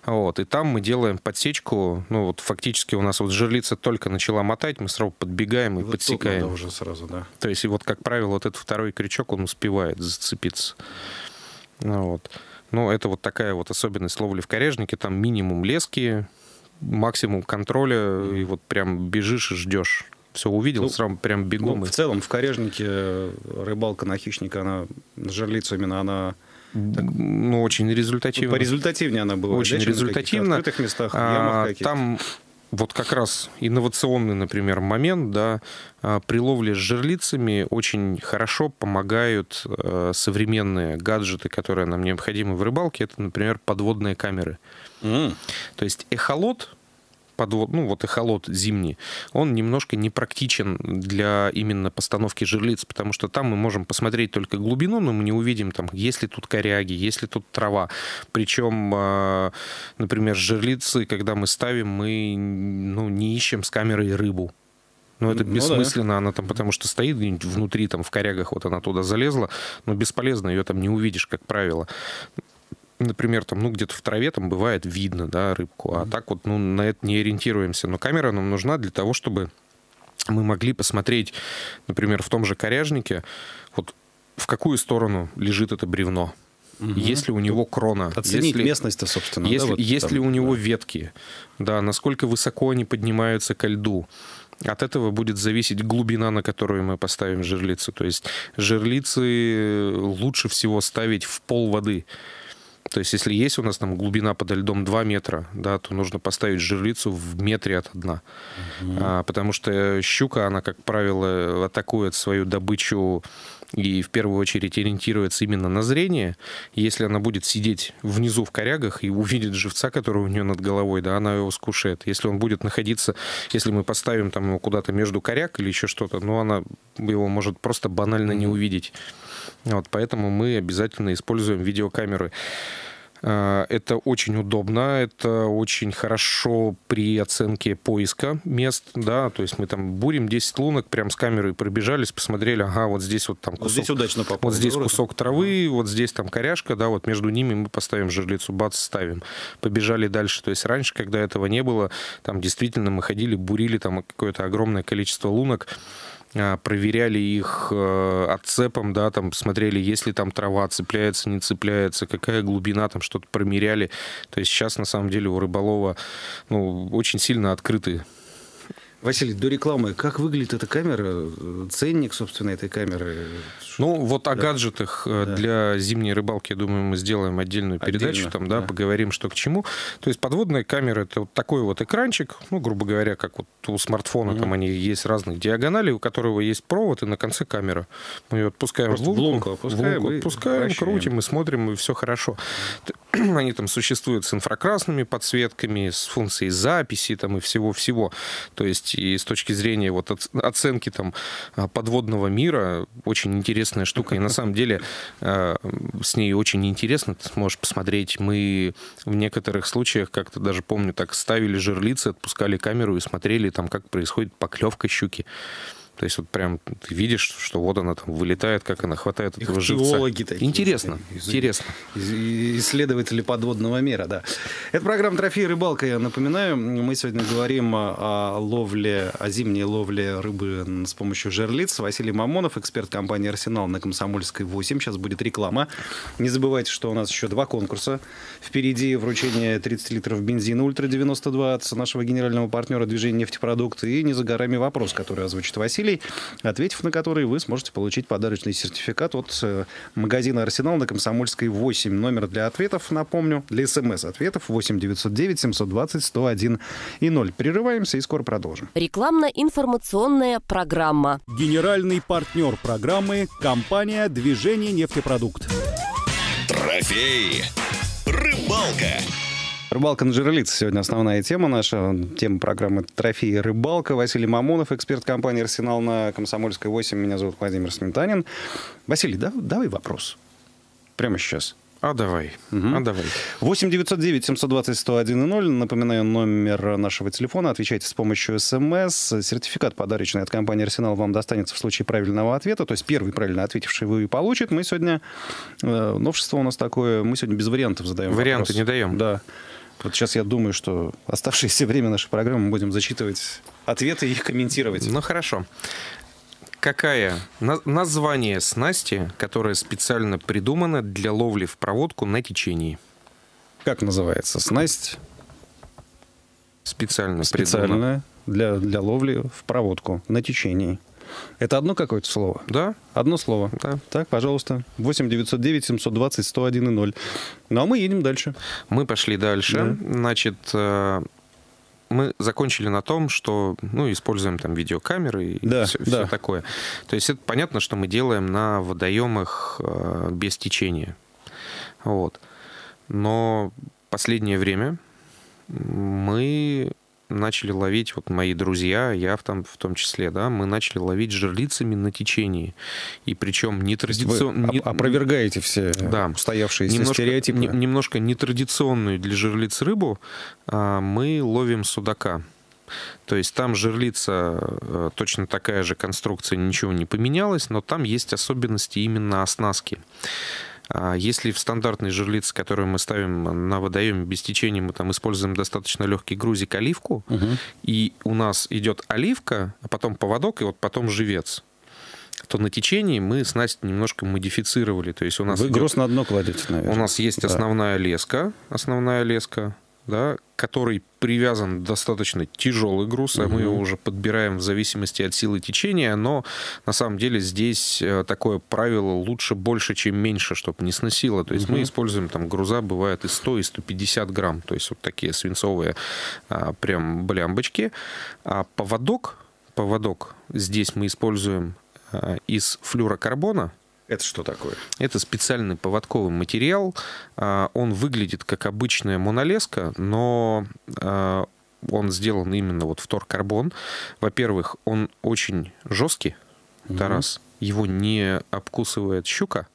Вот, и там мы делаем подсечку, ну вот фактически у нас вот жерлица только начала мотать, мы сразу подбегаем и, и вот подсекаем. Надо уже сразу, да. То есть и вот, как правило, вот этот второй крючок, он успевает зацепиться. Ну, вот. Ну, это вот такая вот особенность ловли в коряжнике, там минимум лески, максимум контроля, и вот прям бежишь и ждешь все увидел, ну, сразу прям бегом. Ну, в целом в Корежнике рыбалка на хищника, она на жерлицу именно, она так, ну, очень результативно. По результативнее она была. Очень да, результативно. В открытых местах, а, Там вот как раз инновационный, например, момент, да, а, при ловле с жерлицами очень хорошо помогают э, современные гаджеты, которые нам необходимы в рыбалке. Это, например, подводные камеры. Mm. То есть эхолот подвод, ну вот эхолот зимний, он немножко непрактичен для именно постановки жерлиц, потому что там мы можем посмотреть только глубину, но мы не увидим там, есть ли тут коряги, есть ли тут трава. Причем, а, например, жерлицы, когда мы ставим, мы ну, не ищем с камерой рыбу. Ну, это бессмысленно, ну, да. она там, потому что стоит где-нибудь внутри, там, в корягах, вот она туда залезла, но бесполезно, ее там не увидишь, как правило например, там, ну, где-то в траве там бывает видно, да, рыбку, а так вот, ну, на это не ориентируемся. Но камера нам нужна для того, чтобы мы могли посмотреть, например, в том же коряжнике, вот в какую сторону лежит это бревно. Угу. Если у него крона. Оценить если, местность-то, собственно. Если, да, вот если там, у него да. ветки, да, насколько высоко они поднимаются ко льду. От этого будет зависеть глубина, на которую мы поставим жерлицу. То есть жерлицы лучше всего ставить в пол воды. То есть, если есть у нас там глубина подо льдом 2 метра, да, то нужно поставить жерлицу в метре от дна. Угу. А, потому что щука, она, как правило, атакует свою добычу и в первую очередь ориентируется именно на зрение. Если она будет сидеть внизу в корягах и увидит живца, который у нее над головой, да, она его скушает. Если он будет находиться, если мы поставим там его куда-то между коряг или еще что-то, ну, она его может просто банально не увидеть. Вот, поэтому мы обязательно используем видеокамеры. Это очень удобно, это очень хорошо при оценке поиска мест, да, то есть мы там бурим 10 лунок, прям с камерой пробежались, посмотрели, ага, вот здесь вот там кусок, вот здесь удачно попал, вот здесь кусок травы, вот здесь там коряшка, да, вот между ними мы поставим жерлицу, бац, ставим, побежали дальше, то есть раньше, когда этого не было, там действительно мы ходили, бурили там какое-то огромное количество лунок, проверяли их э, отцепом, да, там смотрели, есть ли там трава, цепляется, не цепляется, какая глубина, там что-то промеряли. То есть сейчас, на самом деле, у рыболова ну, очень сильно открыты Василий, до рекламы, как выглядит эта камера? Ценник, собственно, этой камеры? Ну, вот о да. гаджетах да. для зимней рыбалки, я думаю, мы сделаем отдельную передачу, Отдельно, там, да, да, поговорим, что к чему. То есть подводная камера это вот такой вот экранчик, ну, грубо говоря, как вот у смартфона, mm-hmm. там они есть разных диагоналей, у которого есть провод, и на конце камера. Мы ее отпускаем Просто в лунку, опускаем, в лунку отпускаем, крутим и смотрим, и все хорошо. [clears throat] Они там существуют с инфракрасными подсветками, с функцией записи там и всего-всего. То есть и с точки зрения вот оценки там подводного мира очень интересная штука. И на самом деле э, с ней очень интересно, ты сможешь посмотреть. Мы в некоторых случаях, как-то даже помню, так ставили жерлицы, отпускали камеру и смотрели там, как происходит поклевка щуки. То есть вот прям ты видишь, что вот она там вылетает, как она хватает этого живца. такие. Интересно, из, интересно. Исследователи подводного мира, да. Это программа «Трофей рыбалка», я напоминаю. Мы сегодня говорим о ловле, о зимней ловле рыбы с помощью жерлиц. Василий Мамонов, эксперт компании «Арсенал» на Комсомольской 8. Сейчас будет реклама. Не забывайте, что у нас еще два конкурса. Впереди вручение 30 литров бензина «Ультра-92» от нашего генерального партнера движения «Нефтепродукты». И не за горами вопрос, который озвучит Василий Василий, ответив на который вы сможете получить подарочный сертификат от э, магазина «Арсенал» на Комсомольской 8. Номер для ответов, напомню, для смс-ответов 8 909 720 101 и 0. Прерываемся и скоро продолжим. Рекламно-информационная программа. Генеральный партнер программы – компания «Движение нефтепродукт». Трофей. Рыбалка. Рыбалка на жерлиц сегодня основная тема наша. Тема программы «Трофеи рыбалка». Василий Мамонов, эксперт компании «Арсенал» на Комсомольской 8. Меня зовут Владимир Сметанин. Василий, да, давай вопрос. Прямо сейчас. А давай, угу. а давай. 8 909 720 101 0. Напоминаю, номер нашего телефона. Отвечайте с помощью СМС. Сертификат подарочный от компании «Арсенал» вам достанется в случае правильного ответа. То есть первый правильно ответивший вы и получит. Мы сегодня... Э, новшество у нас такое. Мы сегодня без вариантов задаем Варианты вопрос. не даем? Да. Вот сейчас я думаю, что оставшееся время нашей программы мы будем зачитывать ответы и их комментировать. Ну, хорошо. Какая на, название снасти, которая специально придумана для ловли в проводку на течении? Как называется? Снасть? Специально, Специальная для, для ловли в проводку на течении. Это одно какое-то слово? Да. Одно слово? Да. Так, пожалуйста. 8 909 720 101 0. Ну, а мы едем дальше. Мы пошли дальше. Да. Значит, э, мы закончили на том, что ну, используем там видеокамеры и да, все, да. все такое. То есть это понятно, что мы делаем на водоемах э, без течения. Вот. Но последнее время мы начали ловить, вот мои друзья, я в, там, в том числе, да, мы начали ловить жерлицами на течении. И причем нетрадиционно... Не... Опровергаете все да, устоявшиеся немножко, стереотипы. Не, немножко нетрадиционную для жерлиц рыбу а, мы ловим судака. То есть там жерлица э, точно такая же конструкция, ничего не поменялось, но там есть особенности именно оснастки. А если в стандартной жерлице, которую мы ставим на водоеме без течения, мы там используем достаточно легкий грузик оливку, угу. и у нас идет оливка, а потом поводок, и вот потом живец то на течении мы снасть немножко модифицировали. То есть у нас Вы идет, груз на дно кладете, наверное. У нас есть да. основная леска, основная леска, да, который привязан достаточно тяжелый груз, а мы его уже подбираем в зависимости от силы течения, но на самом деле здесь э, такое правило лучше больше, чем меньше, чтобы не сносило. То есть угу. мы используем там груза, бывает и 100, и 150 грамм, то есть вот такие свинцовые а, прям блямбочки. А поводок, поводок здесь мы используем а, из флюрокарбона, это что такое? Это специальный поводковый материал. А, он выглядит как обычная монолеска, но а, он сделан именно вот в торкарбон. Во-первых, он очень жесткий, угу. раз. Его не обкусывает щука,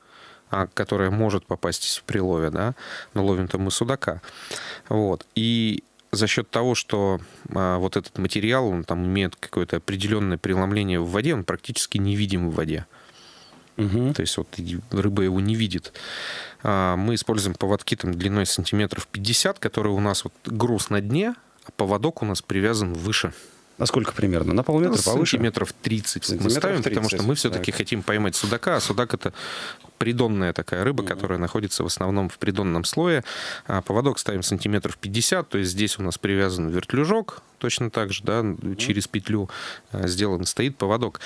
а, которая может попасть в прилове, да, но ловим-то мы судака. Вот. И за счет того, что а, вот этот материал, он там имеет какое-то определенное преломление в воде, он практически невидим в воде. Угу. То есть вот рыба его не видит. А, мы используем поводки там длиной сантиметров 50, которые у нас вот груз на дне, а поводок у нас привязан выше. Насколько примерно? На полметра ну, повыше? Сантиметров 30 сантиметров мы ставим, 30, потому что мы все-таки так. хотим поймать судака, а судак это придонная такая рыба, mm которая находится в основном в придонном слое. А поводок ставим сантиметров 50, то есть здесь у нас привязан вертлюжок, точно так же, да, через петлю а, сделан, стоит поводок.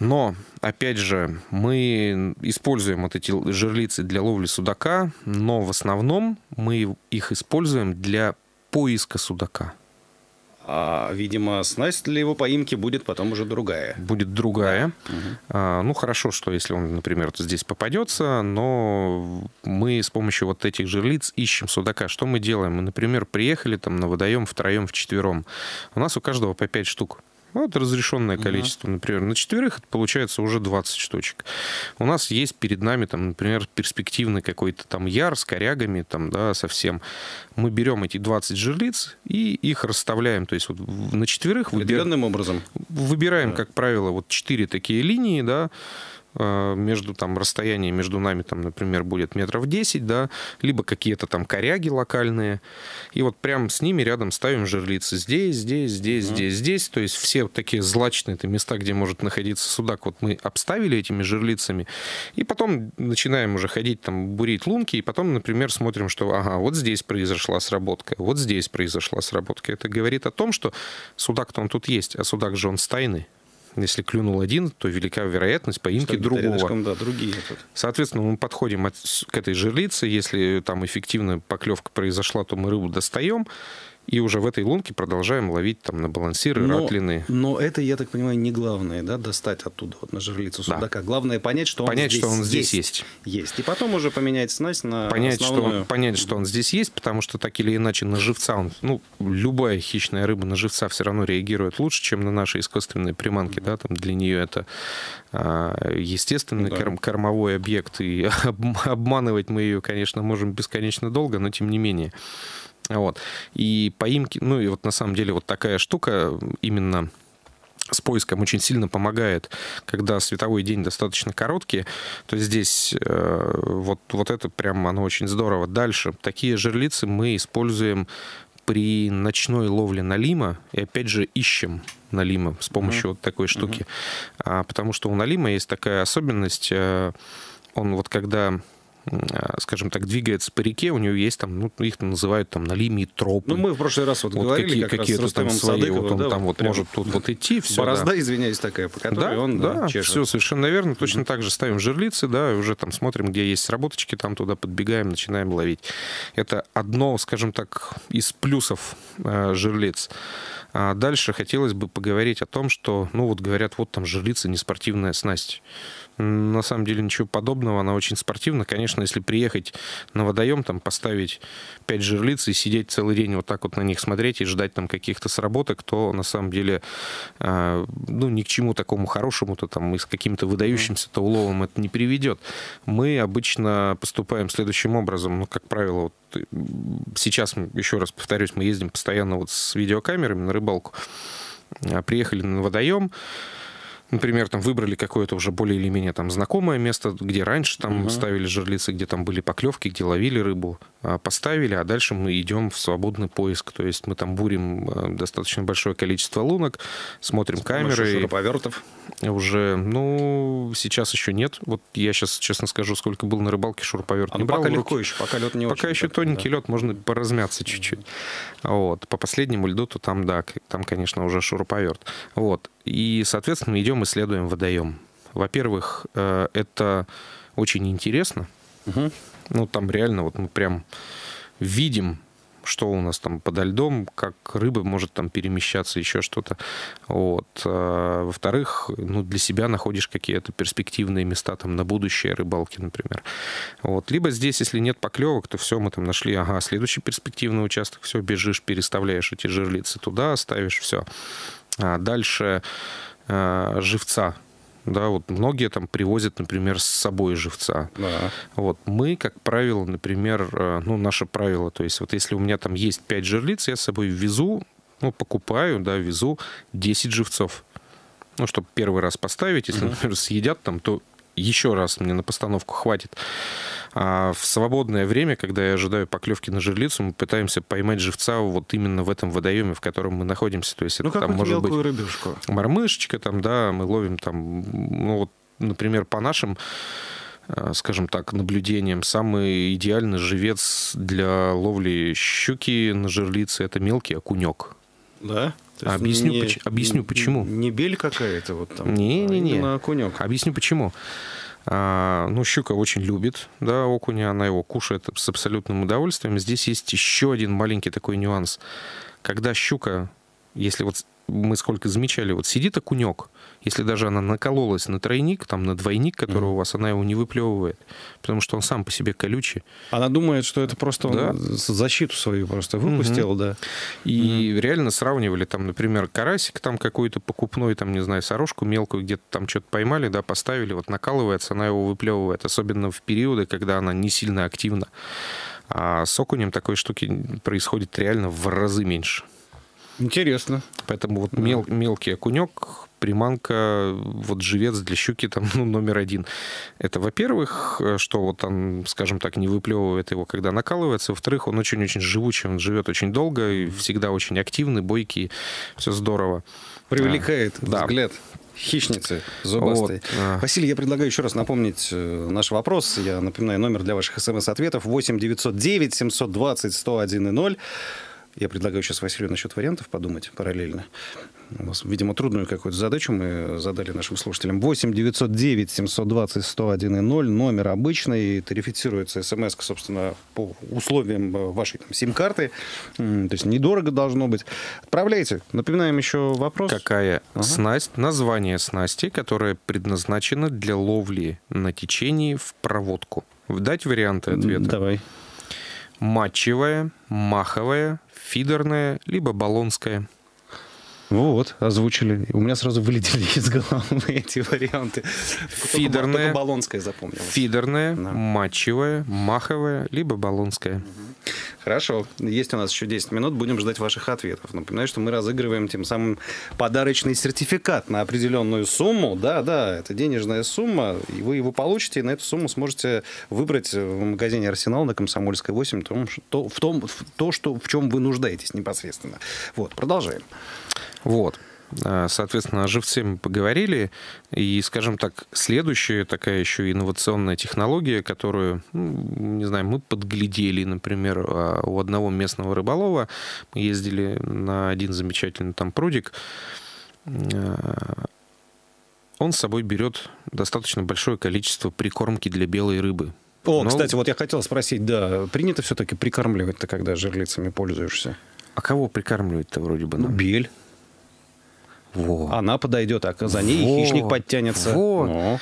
Но, опять же, мы используем вот эти жерлицы для ловли судака, но в основном мы их используем для поиска судака. А, видимо, снасть для его поимки будет потом уже другая. Будет другая. Угу. А, ну, хорошо, что если он, например, здесь попадется, но мы с помощью вот этих жерлиц ищем судака. Что мы делаем? Мы, например, приехали там на водоем втроем, вчетвером. У нас у каждого по пять штук. Вот разрешенное количество, uh например. На четверых это получается уже 20 штучек. У нас есть перед нами, там, например, перспективный какой-то там яр с корягами, там, да, совсем. Мы берем эти 20 жерлиц и их расставляем. То есть вот на четверых... Определенным выбир... образом. Выбираем, uh как правило, вот четыре такие линии, да, между там расстояние между нами там например будет метров 10 да либо какие-то там коряги локальные. И вот прям с ними рядом ставим жерлицы. Здесь здесь здесь mm-hmm. здесь здесь. То есть все такие злачные это места где может находиться судак. Вот мы обставили этими жерлицами и потом начинаем уже ходить там бурить лунки и потом например смотрим что ага вот здесь произошла сработка вот здесь произошла сработка. Это говорит о том что судак-то он тут есть а судак же он стайный если клюнул один, то велика вероятность поимки Что другого. Да, другие. Соответственно, мы подходим от, к этой жерлице. Если там эффективная поклевка произошла, то мы рыбу достаем и уже в этой лунке продолжаем ловить там на балансиры, но, ратлины. Но это, я так понимаю, не главное, да, достать оттуда, вот на жерлицу судака. Да. Главное понять, что понять, он здесь, что он здесь есть. есть. И потом уже поменять снасть на понять, основную. Что он, понять, что он здесь есть, потому что так или иначе на живца, он, ну, любая хищная рыба на живца все равно реагирует лучше, чем на наши искусственные приманки, да, там для нее это а, естественный да. корм, кормовой объект, и [laughs] обманывать мы ее, конечно, можем бесконечно долго, но тем не менее. Вот. И поимки, ну и вот на самом деле вот такая штука именно с поиском очень сильно помогает, когда световой день достаточно короткий, то здесь э, вот, вот это прям оно очень здорово. Дальше, такие жерлицы мы используем при ночной ловле налима, и опять же ищем налима с помощью mm-hmm. вот такой штуки. Mm-hmm. А, потому что у налима есть такая особенность, э, он вот когда скажем так, двигается по реке, у него есть там, ну, их называют там на линии тропы. Ну, мы в прошлый раз вот, вот говорили какие, как какие раз там свои, Садыковым, вот он да, там вот может тут вот идти, все. Борозда, да. извиняюсь, такая, по которой да, он да, да чешет. все совершенно верно. Точно mm-hmm. так же ставим жерлицы, да, и уже там смотрим, где есть сработочки, там туда подбегаем, начинаем ловить. Это одно, скажем так, из плюсов э, жерлиц. А дальше хотелось бы поговорить о том, что, ну вот говорят, вот там жерлица не спортивная снасть. На самом деле ничего подобного, она очень спортивна. Конечно, если приехать на водоем, там поставить 5 жерлиц и сидеть целый день вот так вот на них смотреть и ждать там каких-то сработок, то на самом деле а, ну, ни к чему такому хорошему-то там и с каким-то выдающимся-то уловом это не приведет. Мы обычно поступаем следующим образом. Ну, как правило, вот сейчас, еще раз повторюсь, мы ездим постоянно вот с видеокамерами на рыбалку. А, приехали на водоем, Например, там выбрали какое-то уже более или менее там знакомое место, где раньше там угу. ставили жерлицы, где там были поклевки, где ловили рыбу, а, поставили, а дальше мы идем в свободный поиск. То есть мы там бурим э, достаточно большое количество лунок, смотрим С камеры. Шуруповертов? Уже, ну, сейчас еще нет. Вот я сейчас, честно скажу, сколько был на рыбалке шуруповерт а не ну, брал. Пока легко еще, пока лед не Пока очень еще так, тоненький да. лед, можно поразмяться чуть-чуть. Вот. По последнему льду, то там, да, там, конечно, уже шуруповерт. Вот. И, соответственно, идем исследуем водоем. Во-первых, э, это очень интересно. Угу. Ну, там реально вот мы прям видим, что у нас там подо льдом, как рыба может там перемещаться, еще что-то. Вот. А, во-вторых, ну, для себя находишь какие-то перспективные места там на будущее рыбалки, например. Вот. Либо здесь, если нет поклевок, то все, мы там нашли, ага, следующий перспективный участок, все, бежишь, переставляешь эти жерлицы туда, ставишь, все. А дальше э, живца. Да, вот многие там привозят, например, с собой живца. Да. Вот мы, как правило, например, э, ну, наше правило, то есть вот если у меня там есть 5 жерлиц, я с собой везу, ну, покупаю, да, везу 10 живцов. Ну, чтобы первый раз поставить, если, например, съедят там, то еще раз мне на постановку хватит. А в свободное время, когда я ожидаю поклевки на жерлицу, мы пытаемся поймать живца вот именно в этом водоеме, в котором мы находимся. То есть ну, это там может быть рыбешку. мормышечка, там, да, мы ловим там, ну вот, например, по нашим а, скажем так, наблюдениям, самый идеальный живец для ловли щуки на жерлице – это мелкий окунек. Да? Объясню, не, поч- объясню почему. Не бель какая-то вот там. Не-не-не. А окунек. Объясню почему. А, ну, щука очень любит, да, окуня, она его кушает с абсолютным удовольствием. Здесь есть еще один маленький такой нюанс. Когда щука, если вот мы сколько замечали, вот сидит окунек, если даже она накололась на тройник, там, на двойник, который mm. у вас, она его не выплевывает, потому что он сам по себе колючий. Она думает, что это просто да. защиту свою просто выпустил, mm-hmm. да. И mm-hmm. реально сравнивали, там, например, карасик там какой-то покупной, там, не знаю, сорожку мелкую где-то там что-то поймали, да, поставили, вот накалывается, она его выплевывает, особенно в периоды, когда она не сильно активна. А с окунем такой штуки происходит реально в разы меньше. Интересно. Поэтому вот мел, мелкий окунек, приманка, вот живец для щуки там [laughs] ну, номер один. Это, во-первых, что вот он, скажем так, не выплевывает его, когда накалывается. Во-вторых, он очень-очень живучий, он живет очень долго и всегда очень активный, бойкий, все здорово. Привлекает а, взгляд. Да хищницы зубастой. Вот. Василий, я предлагаю еще раз напомнить э, наш вопрос. Я напоминаю номер для ваших смс-ответов 8 909 720 101 0. Я предлагаю сейчас Василию насчет вариантов подумать параллельно. У нас, видимо, трудную какую-то задачу мы задали нашим слушателям. 8 909 720 101 0. Номер обычный. Тарифицируется смс, собственно, по условиям э, вашей там, сим-карты. То есть недорого должно быть. Отправляйте. Напоминаем еще вопрос. Какая ага. снасть, название снасти, которая предназначена для ловли на течении в проводку? Дать варианты ответа? Давай. Матчевая, маховая, фидерная, либо баллонская. Вот, озвучили. У меня сразу вылетели из головы эти варианты. Фидерная. Только, только баллонская запомнилась. Фидерная, да. матчевая, маховая, либо баллонская. Угу. Хорошо. Есть у нас еще 10 минут. Будем ждать ваших ответов. Напоминаю, что мы разыгрываем тем самым подарочный сертификат на определенную сумму. Да, да, это денежная сумма. И вы его получите. И на эту сумму сможете выбрать в магазине «Арсенал» на Комсомольской 8 то, в том, в то, что, в чем вы нуждаетесь непосредственно. Вот, продолжаем. Вот. А, соответственно, о живце мы поговорили. И, скажем так, следующая такая еще инновационная технология, которую, ну, не знаю, мы подглядели, например, а, у одного местного рыболова. Мы ездили на один замечательный там прудик. А, он с собой берет достаточно большое количество прикормки для белой рыбы. О, Но... кстати, вот я хотел спросить, да, принято все-таки прикармливать-то, когда жерлицами пользуешься? А кого прикармливать-то вроде бы? Ну, бель. Во. Она подойдет, а за ней Во. хищник подтянется. Во. Но.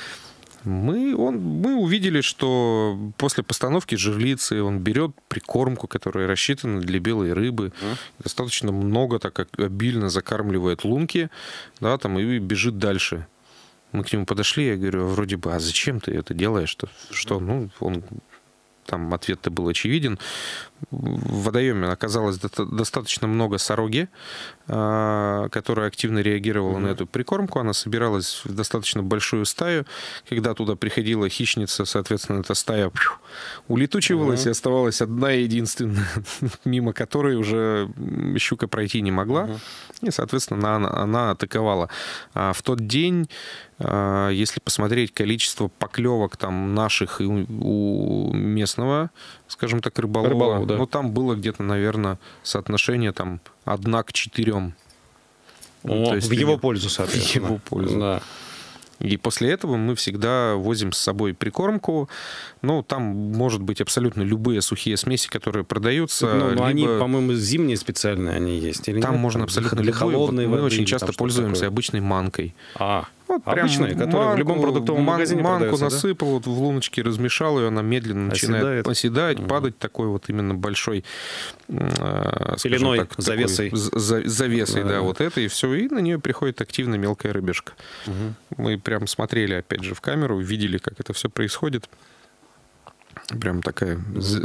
Мы, он, мы увидели, что после постановки жерлицы он берет прикормку, которая рассчитана для белой рыбы, mm. достаточно много, так как обильно закармливает лунки, да, там и бежит дальше. Мы к нему подошли, я говорю, вроде бы, а зачем ты это делаешь? Что, что? ну, он там ответ-то был очевиден. В водоеме оказалось достаточно много сороги, а, которая активно реагировала mm-hmm. на эту прикормку. Она собиралась в достаточно большую стаю. Когда туда приходила хищница, соответственно, эта стая улетучивалась, mm-hmm. и оставалась одна единственная, [laughs] мимо которой уже щука пройти не могла. Mm-hmm. И, соответственно, она, она атаковала. А в тот день если посмотреть количество поклевок там наших и у местного, скажем так, рыболова, Рыболов, да. ну там было где-то, наверное, соотношение там одна к четырем. О, То есть в его пользу, [laughs] соответственно. В его пользу. Да. И после этого мы всегда возим с собой прикормку. Ну, там может быть абсолютно любые сухие смеси, которые продаются. Ну, но либо... они, по-моему, зимние специальные они есть. Или там нет? можно абсолютно для холодной вот Мы очень часто пользуемся обычной манкой. А, вот прям обычная, которая манку, в любом продуктовом магазине Манку насыпал, да? вот в луночке размешал ее, она медленно начинает оседать, угу. падать такой вот именно большой э, Пеленой, так, завесой. Такой, за, завесой, да, да, вот это, и все, и на нее приходит активно мелкая рыбешка. Угу. Мы прям смотрели, опять же, в камеру, видели, как это все происходит. Прям такая,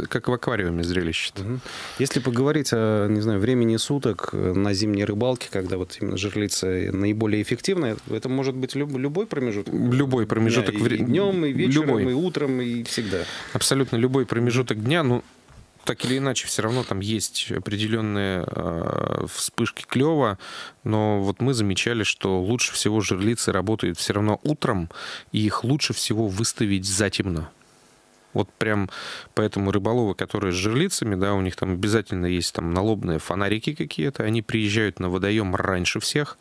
как в аквариуме зрелище. Угу. Если поговорить о, не знаю, времени суток на зимней рыбалке, когда вот именно жерлица наиболее эффективная, это может быть люб, любой промежуток? Любой промежуток времени. И днем, и вечером, любой. и утром, и всегда. Абсолютно любой промежуток дня. Ну, так или иначе, все равно там есть определенные э, вспышки клева, но вот мы замечали, что лучше всего жерлицы работают все равно утром, и их лучше всего выставить затемно. Вот прям поэтому рыболовы, которые с жерлицами, да, у них там обязательно есть там налобные фонарики какие-то, они приезжают на водоем раньше всех,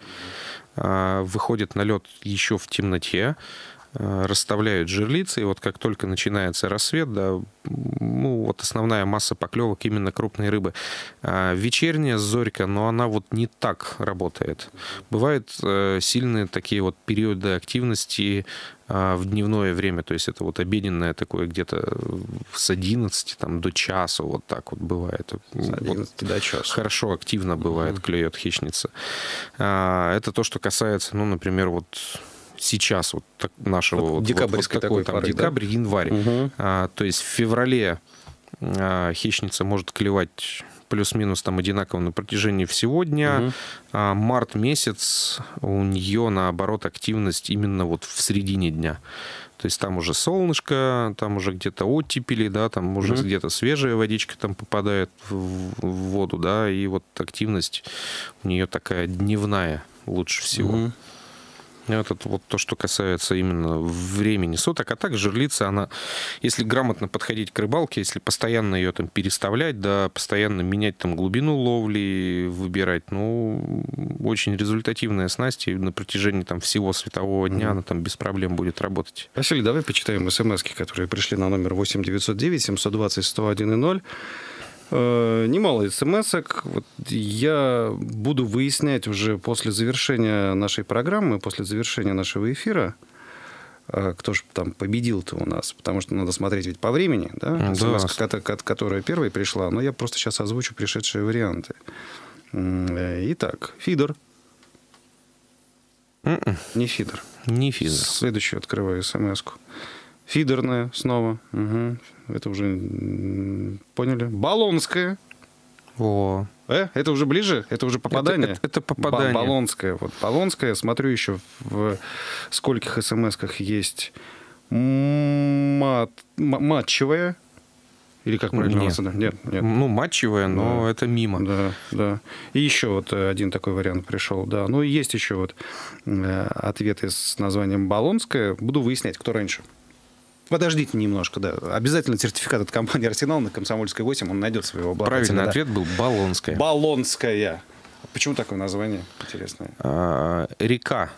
а, выходят на лед еще в темноте, расставляют жерлицы, и вот как только начинается рассвет, да, ну, вот основная масса поклевок именно крупной рыбы. А вечерняя зорька, но она вот не так работает. Бывают э, сильные такие вот периоды активности а, в дневное время, то есть это вот обеденное такое где-то с 11 там, до часа, вот так вот бывает. С 11 вот до часа. Хорошо, активно бывает, mm-hmm. клюет хищница. А, это то, что касается, ну, например, вот сейчас вот так, нашего вот, вот, декабрьской вот, вот такой, такой там, декабрь, да? январь. Угу. А, то есть в феврале а, хищница может клевать плюс-минус там одинаково на протяжении всего дня. Угу. А март месяц у нее, наоборот, активность именно вот в середине дня. То есть там уже солнышко, там уже где-то оттепели, да, там уже mm где-то свежая водичка там попадает в, в воду, да, и вот активность у нее такая дневная лучше всего. mm это вот то, что касается именно времени суток. А так жерлица, она, если грамотно подходить к рыбалке, если постоянно ее там переставлять, да, постоянно менять там глубину ловли, выбирать, ну, очень результативная снасть, и на протяжении там всего светового дня mm-hmm. она там без проблем будет работать. Василий, давай почитаем смс которые пришли на номер 8 909 720 101 0. Э, немало смс -ок. Вот я буду выяснять уже после завершения нашей программы, после завершения нашего эфира, э, кто же там победил-то у нас, потому что надо смотреть ведь по времени, да, смс да. которая первой пришла, но я просто сейчас озвучу пришедшие варианты. Э, итак, фидер. М-м. Не фидер. Не фидер. Следующую открываю смс-ку. Фидерная снова. Угу. Это уже поняли. Баллонская. О. Э, это уже ближе? Это уже попадание? Это, это, это попадание. Баллонская. Вот Баллонская. Смотрю еще в скольких смс-ках есть мат, матчевая. Или как правильно нет. нет, нет. Ну, матчевая, но да. это мимо. Да, да. И еще вот один такой вариант пришел, да. Ну, и есть еще вот э, ответы с названием Баллонская. Буду выяснять, кто раньше. Подождите немножко, да. Обязательно сертификат от компании «Арсенал» на Комсомольской 8, он найдет своего обладателя. Правильный да. ответ был «Баллонская». «Баллонская». Почему такое название интересное? А, река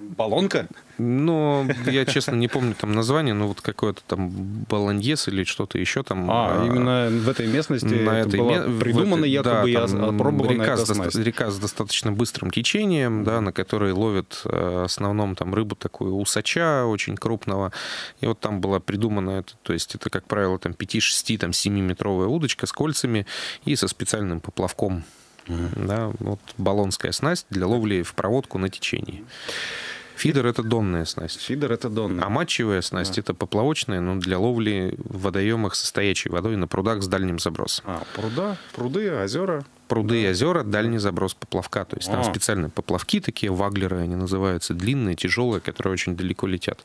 Баллонка? Ну, я, честно, не помню там название, но вот какое-то там Баланьес или что-то еще там. А, а, именно в этой местности на это этой было придумано этой, якобы да, там, опробовано река, с река с достаточно быстрым течением, да, на которой ловят э, в основном там рыбу такую усача очень крупного. И вот там была придумана это, то есть это, как правило, там 5-6, там 7-метровая удочка с кольцами и со специальным поплавком. Mm-hmm. Да, вот баллонская снасть для ловли в проводку на течении. Фидер это донная снасть. Фидер это донная. А матчевая снасть это поплавочная, но для ловли в водоемах со стоячей водой на прудах с дальним забросом. А, пруда, пруды, озера. Пруды и озера, дальний заброс поплавка. То есть там А. специальные поплавки такие, ваглеры они называются, длинные, тяжелые, которые очень далеко летят.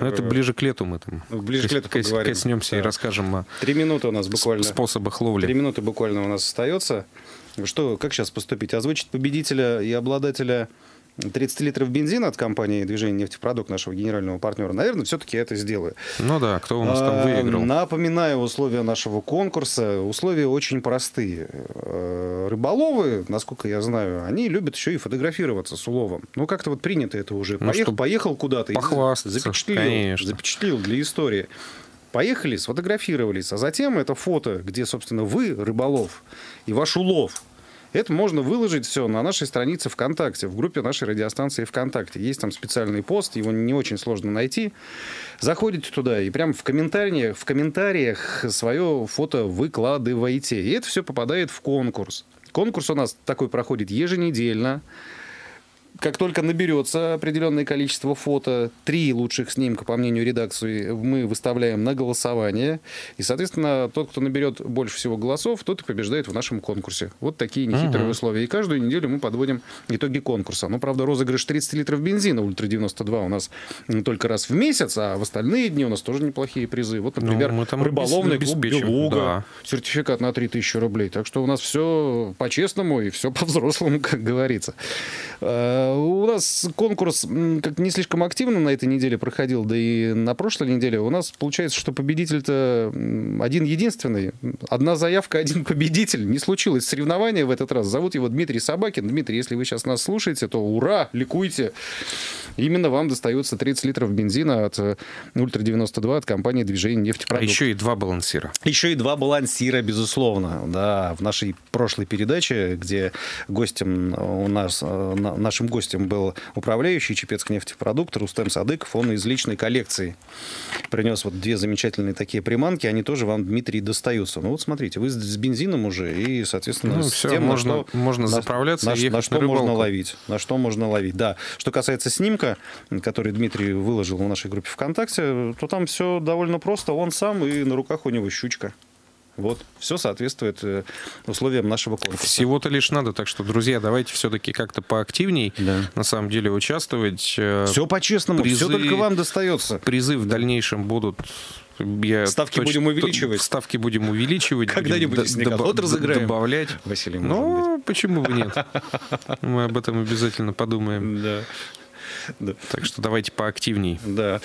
Но это ближе к лету мы там Ну, ближе к лету поговорим. коснемся и Да. расскажем о Три минуты у нас буквально. сп- способах Три ловли. минуты буквально у нас остается. Что, как сейчас поступить? Озвучить победителя и обладателя 30 литров бензина от компании «Движение нефтепродукт» нашего генерального партнера. Наверное, все-таки это сделаю. Ну да, кто у нас там А, выиграл? Напоминаю условия нашего конкурса. Условия очень простые. Э, Рыболовы, насколько я знаю, они любят еще и фотографироваться с уловом. Ну, как-то вот принято это уже. Ну, поехал, поехал куда-то и похвастаться, запечатлил, конечно. запечатлил для истории. Поехали, сфотографировались, а затем это фото, где, собственно, вы, рыболов, и ваш улов. Это можно выложить все на нашей странице ВКонтакте, в группе нашей радиостанции ВКонтакте. Есть там специальный пост, его не очень сложно найти. Заходите туда и прямо в комментариях, в комментариях свое фото выкладываете. И это все попадает в конкурс. Конкурс у нас такой проходит еженедельно. Как только наберется определенное количество фото, три лучших снимка, по мнению редакции, мы выставляем на голосование. И, соответственно, тот, кто наберет больше всего голосов, тот и побеждает в нашем конкурсе. Вот такие нехитрые условия. И каждую неделю мы подводим итоги конкурса. Ну, правда, розыгрыш 30 литров бензина Ультра-92 у нас только раз в месяц, а в остальные дни у нас тоже неплохие призы. Вот, например, Ну, мы там рыболовный клуб «Белуга», да. сертификат на 3000 рублей. Так что у нас все по-честному и все по-взрослому, как говорится. У нас конкурс как не слишком активно на этой неделе проходил, да и на прошлой неделе у нас получается, что победитель-то м, один единственный. Одна заявка, один победитель. Не случилось соревнования в этот раз. Зовут его Дмитрий Собакин. Дмитрий, если вы сейчас нас слушаете, то ура, ликуйте. Именно вам достается 30 литров бензина от э, Ультра-92 от компании «Движение А нефтепродукт». еще и два балансира. Еще и два балансира, безусловно. Да, в нашей прошлой передаче, где гостем у нас, э, на- нашим гостем был управляющий Чепецк нефтепродукт Рустем Садыков, он из личной коллекции принес вот две замечательные такие приманки, они тоже вам, Дмитрий, достаются. Ну вот смотрите, вы с- бензином уже, и, соответственно, Ну, с всё, тем, на можно- что- можно на- заправляться на, и ехать на на что можно рыбалку. ловить. На что можно ловить, да. Что касается снимка, который Дмитрий выложил в нашей группе ВКонтакте, то там все довольно просто. Он сам и на руках у него щучка. Вот, все соответствует э, условиям нашего конкурса. Всего-то лишь надо, так что, друзья, давайте все-таки как-то поактивней Да. на самом деле участвовать. Э, Все по-честному, все только вам достается. Призы в дальнейшем будут... Я Ставки точно- будем увеличивать. Ставки будем увеличивать. Когда-нибудь, если доба- разыграем. Добавлять. Василий. Ну, почему бы нет? [laughs] Мы об этом обязательно подумаем. Да. Да. Так что давайте поактивней. Да.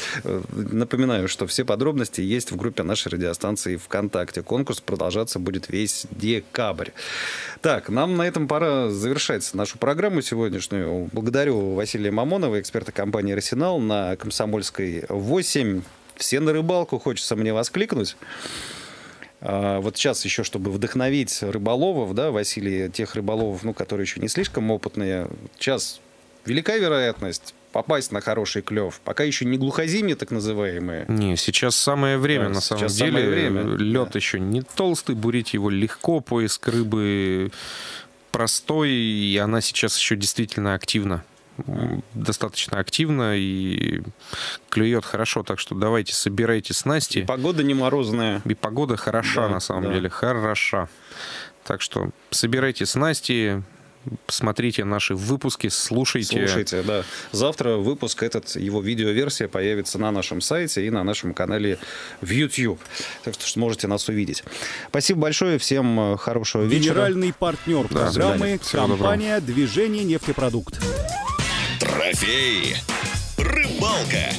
Напоминаю, что все подробности есть в группе нашей радиостанции ВКонтакте. Конкурс продолжаться будет весь декабрь. Так, нам на этом пора завершать нашу программу сегодняшнюю. Благодарю Василия Мамонова, эксперта компании «Арсенал» на Комсомольской 8. Все на рыбалку, хочется мне воскликнуть. А, Вот сейчас еще, чтобы вдохновить рыболовов, да, Василий, тех рыболовов, ну, которые еще не слишком опытные, сейчас велика вероятность попасть на хороший клев, пока еще не глухозимье так называемые. Не, сейчас самое время, Да, на самом деле. самое время, Лед да. еще не толстый, бурить его легко, поиск рыбы простой, и она сейчас еще действительно активна. Достаточно активна и клюет хорошо, так что давайте собирайте снасти. Погода не морозная. И погода хороша, Да, на самом да. деле, хороша. Так что собирайте снасти, смотрите наши выпуски, слушайте. Слушайте, да. Завтра выпуск этот, его видеоверсия появится на нашем сайте и на нашем канале в YouTube. Так что сможете нас увидеть. Спасибо большое. Всем э, хорошего вечера. Генеральный партнер Да, программы компания «Движение нефтепродукт». Трофей. Рыбалка.